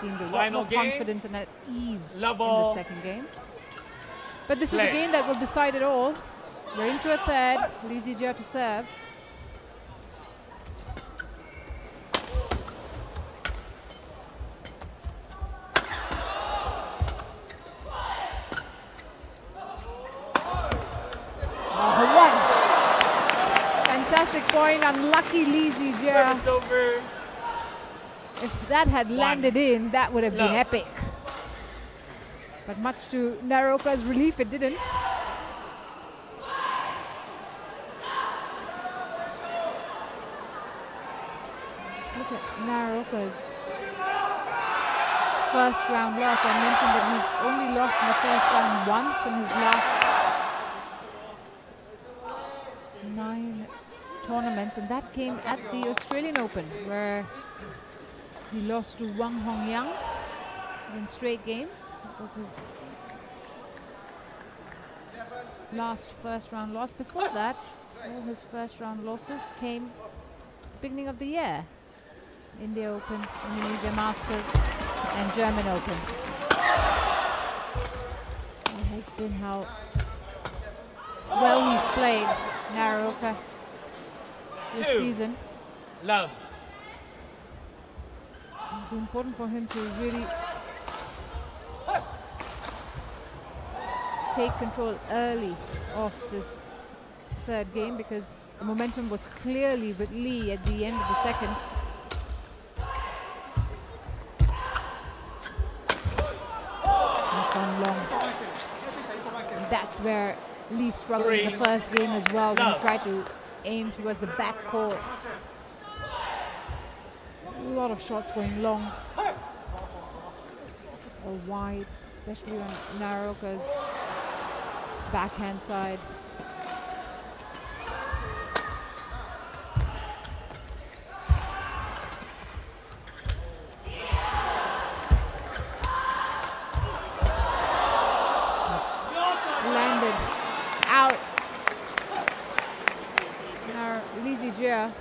seemed a lot Final more game. confident and at ease in the second game. But this is the game that will decide it all. We're into a third. Lee Zii Jia to serve. One. Fantastic point. Unlucky Zii Jia. Service. If that had landed in, that would have been epic. But much to Naraoka's relief, it didn't. Just look at Naraoka's first round loss. I mentioned that he's only lost in the first round once in his last nine tournaments, and that came at the Australian Open, where he lost to Wang Hongyang in straight games. Was his last first round loss. Before that, all his first round losses came beginning of the year. India Open, Indonesia Masters, and German Open. That has been how well he's played, Naraoka, this Two. season. Love. It'll be important for him to really take control early of this third game because the momentum was clearly with Lee at the end of the second. It's gone long. And that's where Lee struggled in the first game as well when Love. he tried to aim towards the back court. A lot of shots going long or wide, especially on Naraoka's backhand side. Landed out. Now Lee Zii Jia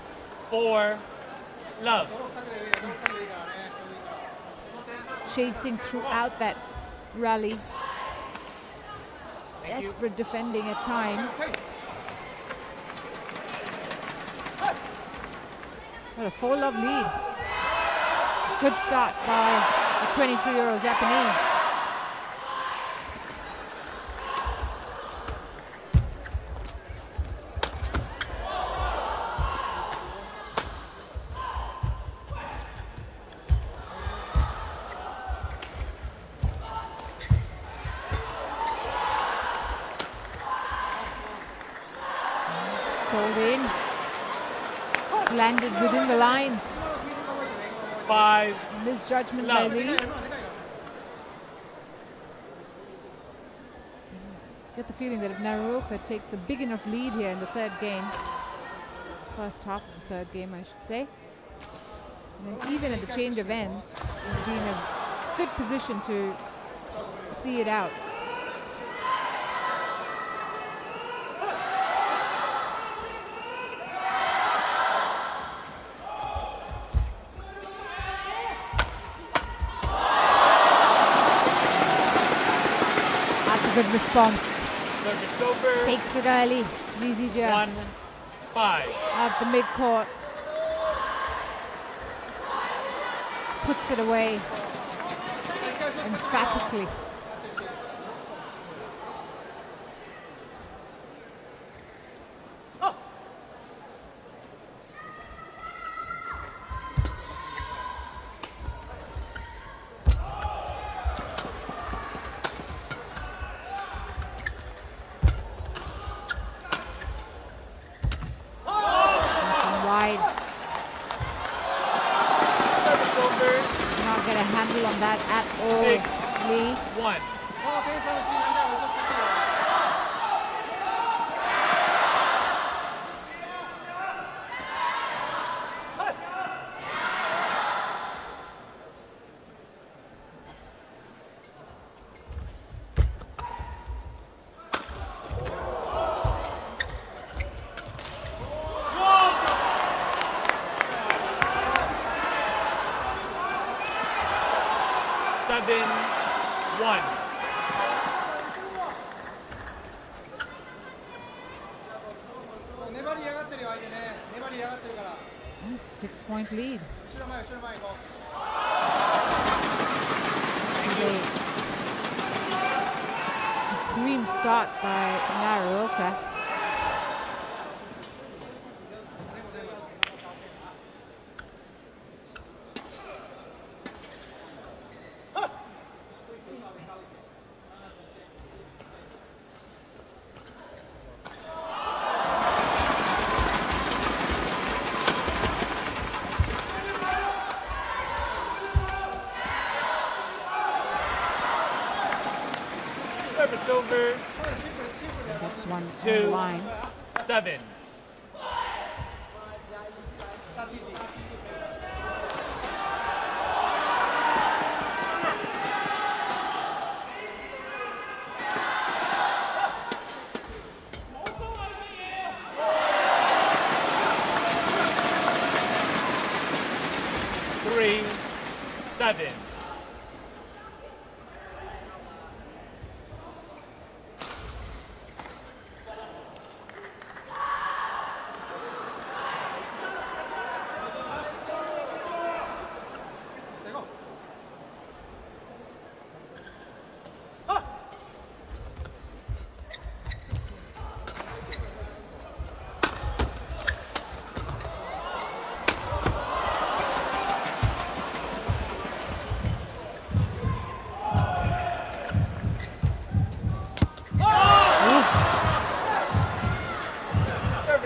Four. Love. chasing throughout that rally. Desperate defending at times. What a four love lead. Good start by the 22 year old Japanese. Five. Misjudgment Love. by Get the feeling that if Naraoka takes a big enough lead here in the third game, first half of the third game, I should say, and then even at the change of ends, he'll be in a good position to see it out. That's a good response. Takes it early. Lee Zii Jia One. Five. at the midcourt. Puts it away emphatically. That at all. Lee. One. Point lead. Supreme start by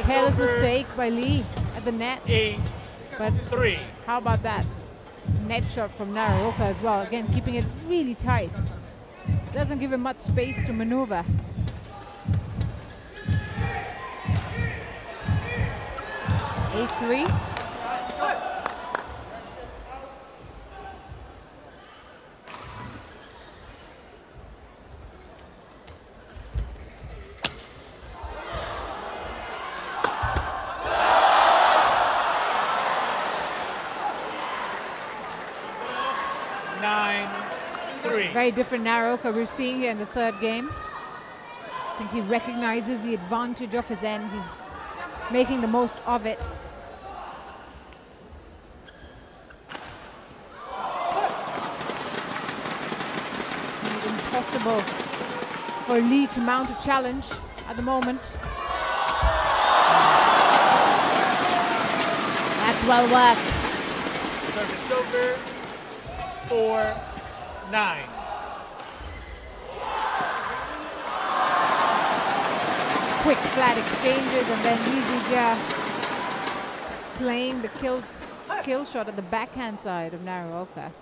Careless mistake by Lee at the net. Eight, But three. how about that net shot from Naraoka as well? Again, keeping it really tight. Doesn't give him much space to maneuver. Eight three. nine, three. Very different seeing here in the third game. I think he recognizes the advantage of his end. He's making the most of it impossible for Lee to mount a challenge at the moment. That's well worked. Service over, four, nine. Quick flat exchanges and then Lee playing the kill kill shot at the backhand side of Naraoka.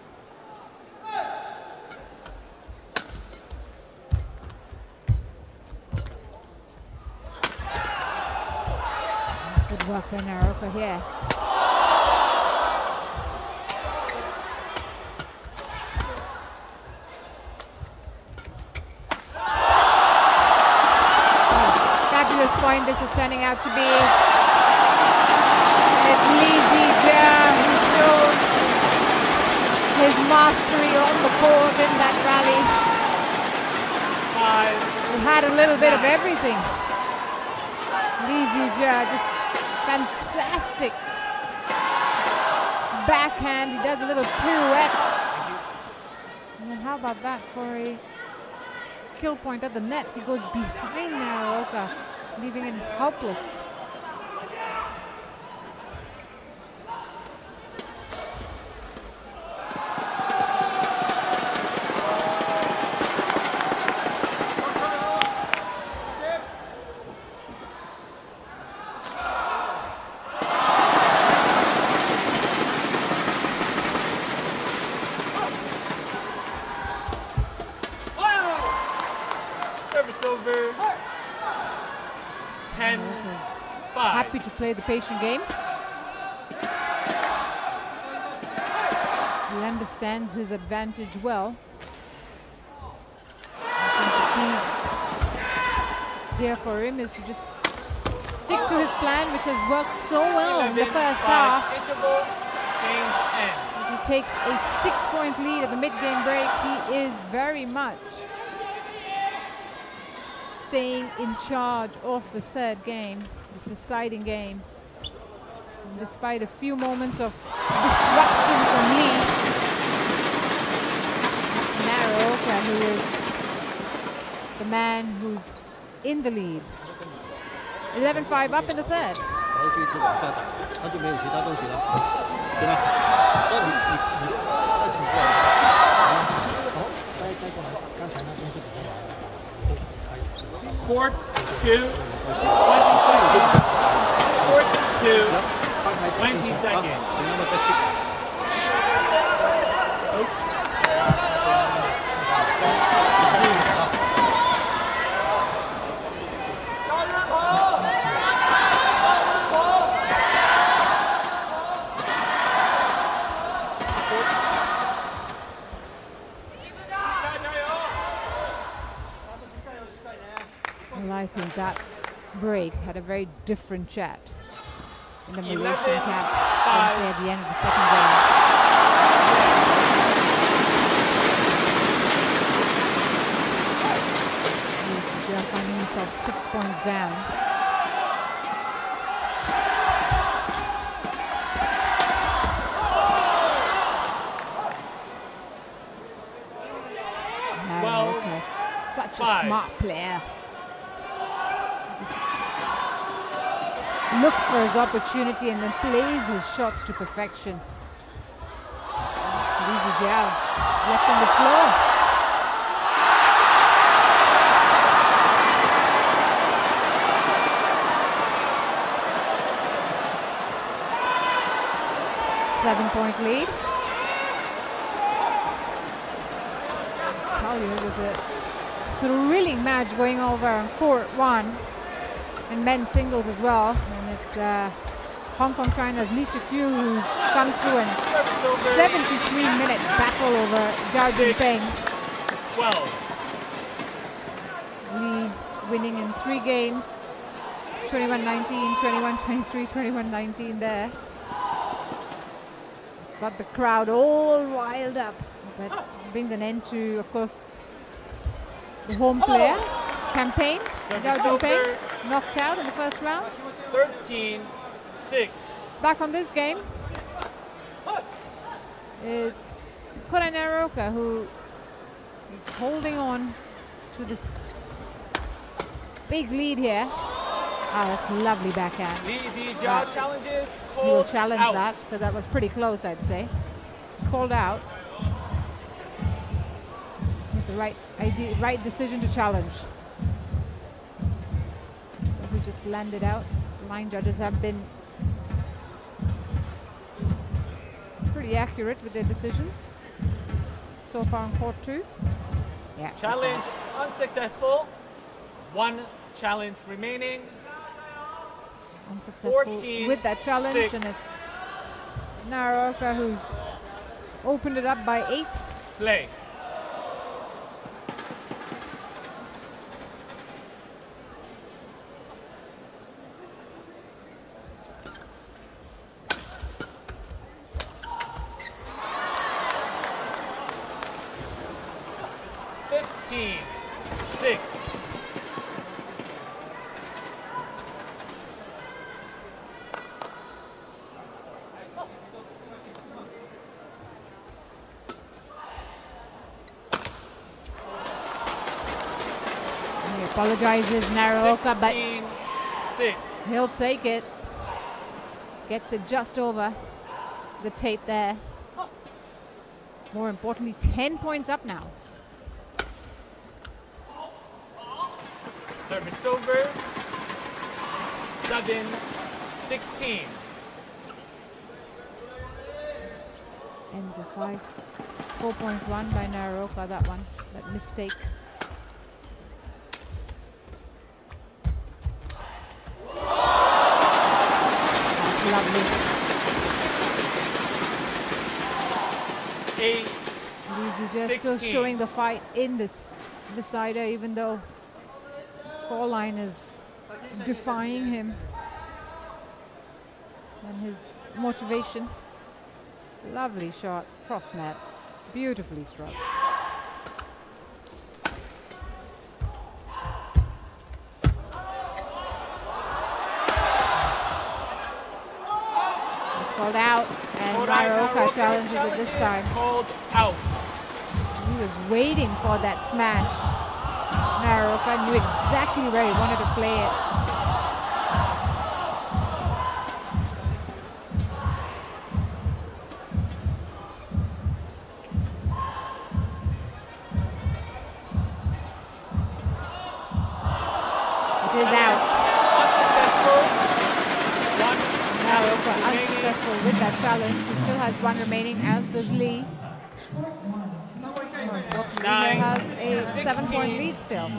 Good work by Naraoka here. Point this is turning out to be. It's Lee Zii Jia who shows his mastery on the court in that rally. Five, He had a little bit of everything. Lee Zii Jia just fantastic backhand. He does a little pirouette. And how about that for a kill point at the net? He goes behind Naraoka, leaving him helpless. Play the patient game. He understands his advantage well. Here for him is to just stick to his plan, which has worked so well in the first half. As he takes a six-point lead at the mid-game break. He is very much staying in charge of this third game, this deciding game. And despite a few moments of disruption from Lee, it's Naraoka, uh, who is the man who's in the lead. 11-5 up in the third. 很久没有学到东西了，对吧？所以你你你再请过来，好，再再过来，刚才那东西给他玩了。Court two, Fourth and two. 20 seconds. I think that break had a very different chat in the Malaysian camp than say at the end of the second game. Lee finding himself six points down. Well, such a smart player. Just looks for his opportunity and then plays his shots to perfection. Easy Jiao left on the floor. Seven point lead. I tell you, it was a thrilling match going over on court one and men's singles as well. And it's uh, Hong Kong China's Lee Kyu who's come through and Service over. 73 minute battle over Zhao Junpeng. 12. Lee winning in three games 21-19, 21-23, 21-19 there. It's got the crowd all riled up, but brings an end to, of course, the home players campaign. Zhao Junpeng knocked out in the first round. 13 6. Back on this game, it's Kodai Naraoka who is holding on to this big lead here. Ah, that's lovely backhand. Lee Zii Jia Right. challenges. He will challenge out. that because that was pretty close, I'd say. It's called out. It's the right idea, right decision to challenge. We just landed out. Line judges have been pretty accurate with their decisions so far on court two. Yeah. Challenge unsuccessful. One challenge remaining. unsuccessful 14, with that challenge, six. and it's Naraoka who's opened it up by eight. Play. Fifteen. Six. He apologizes, Naraoka, but Six. he'll take it. Gets it just over the tape there. More importantly, 10 points up now. Service over. Seven. Sixteen. Ends a five, four point run by Naraoka, that one, that mistake. Lovely. Eight. Lee Zii Jia still showing the fight in this decider, even though the scoreline is defying him and his motivation. Lovely shot, cross net, beautifully struck. Called out, and Naraoka challenges it this time. Called out. He was waiting for that smash. Naraoka knew exactly where he wanted to play. It does Lee. Nine. has a seven-point lead still.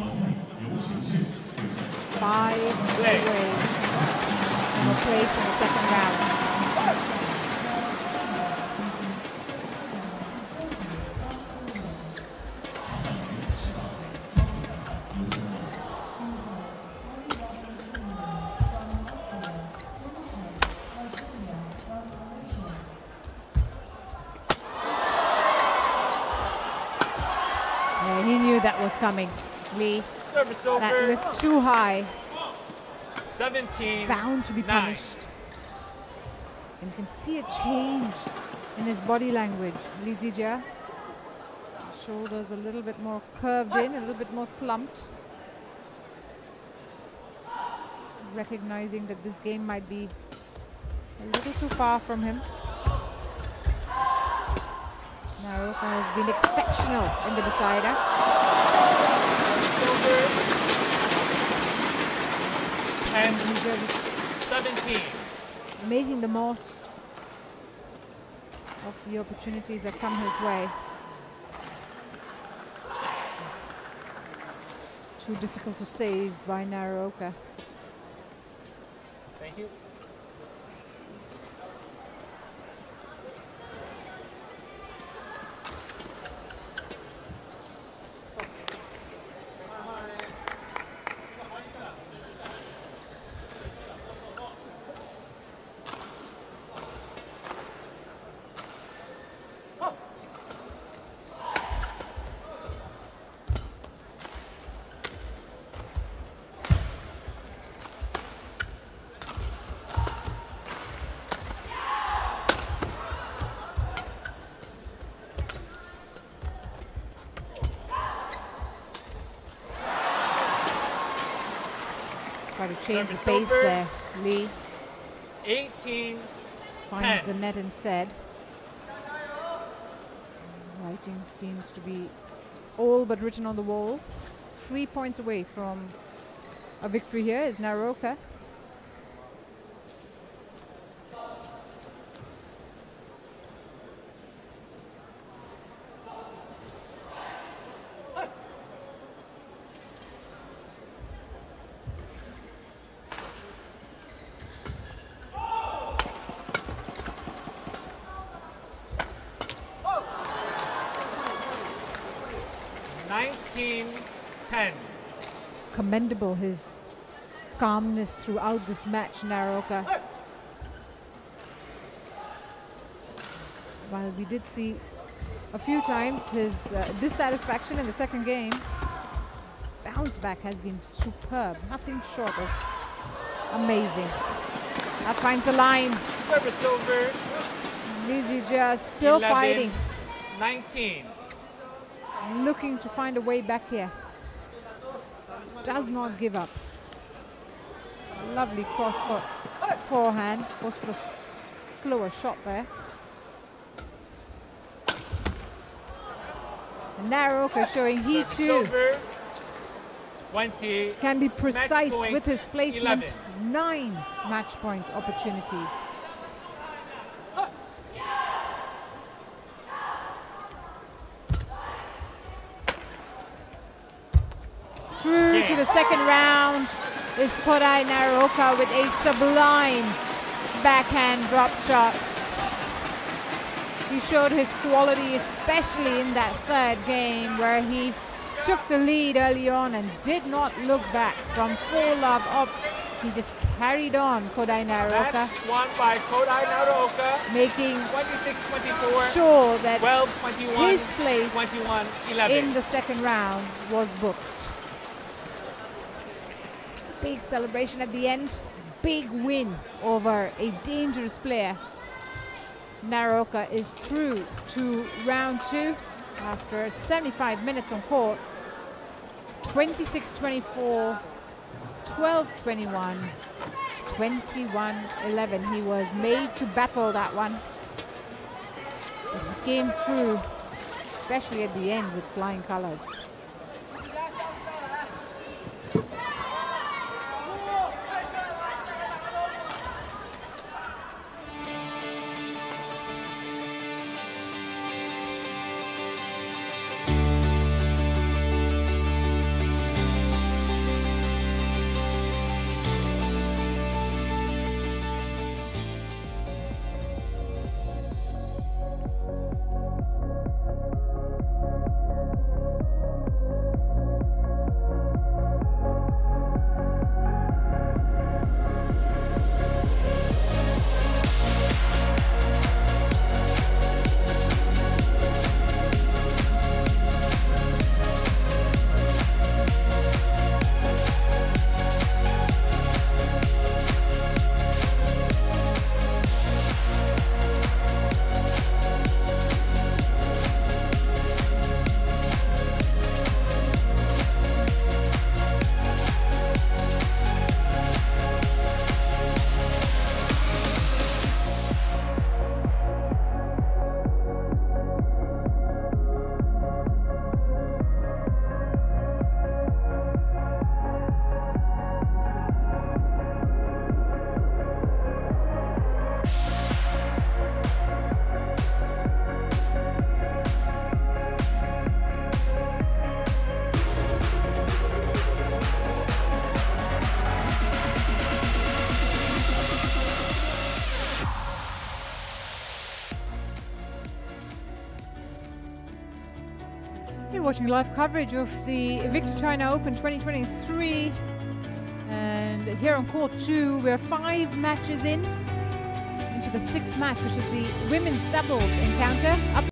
Coming. Lee, Service that over. lift too high, 17. bound to be Nine. punished. And you can see a change in his body language. Lee Zii Jia, shoulders a little bit more curved in, a little bit more slumped. Recognizing that this game might be a little too far from him. Naraoka has been exceptional in the decider. And Zii Jia was 17. making the most of the opportunities that come his way. Too difficult to save by Naraoka. Thank you. Change the pace there. Lee 18. finds Ten. the net instead. Writing seems to be all but written on the wall. Three points away from a victory here is Naraoka. Nineteen. Ten. Commendable his calmness throughout this match, Naraoka. While we did see a few times his uh, dissatisfaction in the second game, bounce back has been superb. Nothing short of amazing. That finds the line. Service over. Lizzie still 11. fighting, 19. looking to find a way back here. Does not give up. Lovely cross-court oh, forehand. Goes for a s- slower shot there. Naraoka showing he too 20. can be precise with his placement. 11. Nine match point opportunities. To the second round is Kodai Naraoka with a sublime backhand drop shot. He showed his quality, especially in that third game where he took the lead early on and did not look back from four love up. he just carried on Kodai Naraoka, Match won by Kodai Naraoka. making 26-24. sure that 12-21. his place 21-11. in the second round was booked. Big celebration at the end. Big win over a dangerous player. Naraoka is through to round two after 75 minutes on court. 26-24, 12-21, 21-11. He was made to battle that one. But he came through, especially at the end with flying colors. Watching live coverage of the Invicta China Open 2023. And here on court two, we're five matches in into the sixth match, which is the women's doubles encounter. Up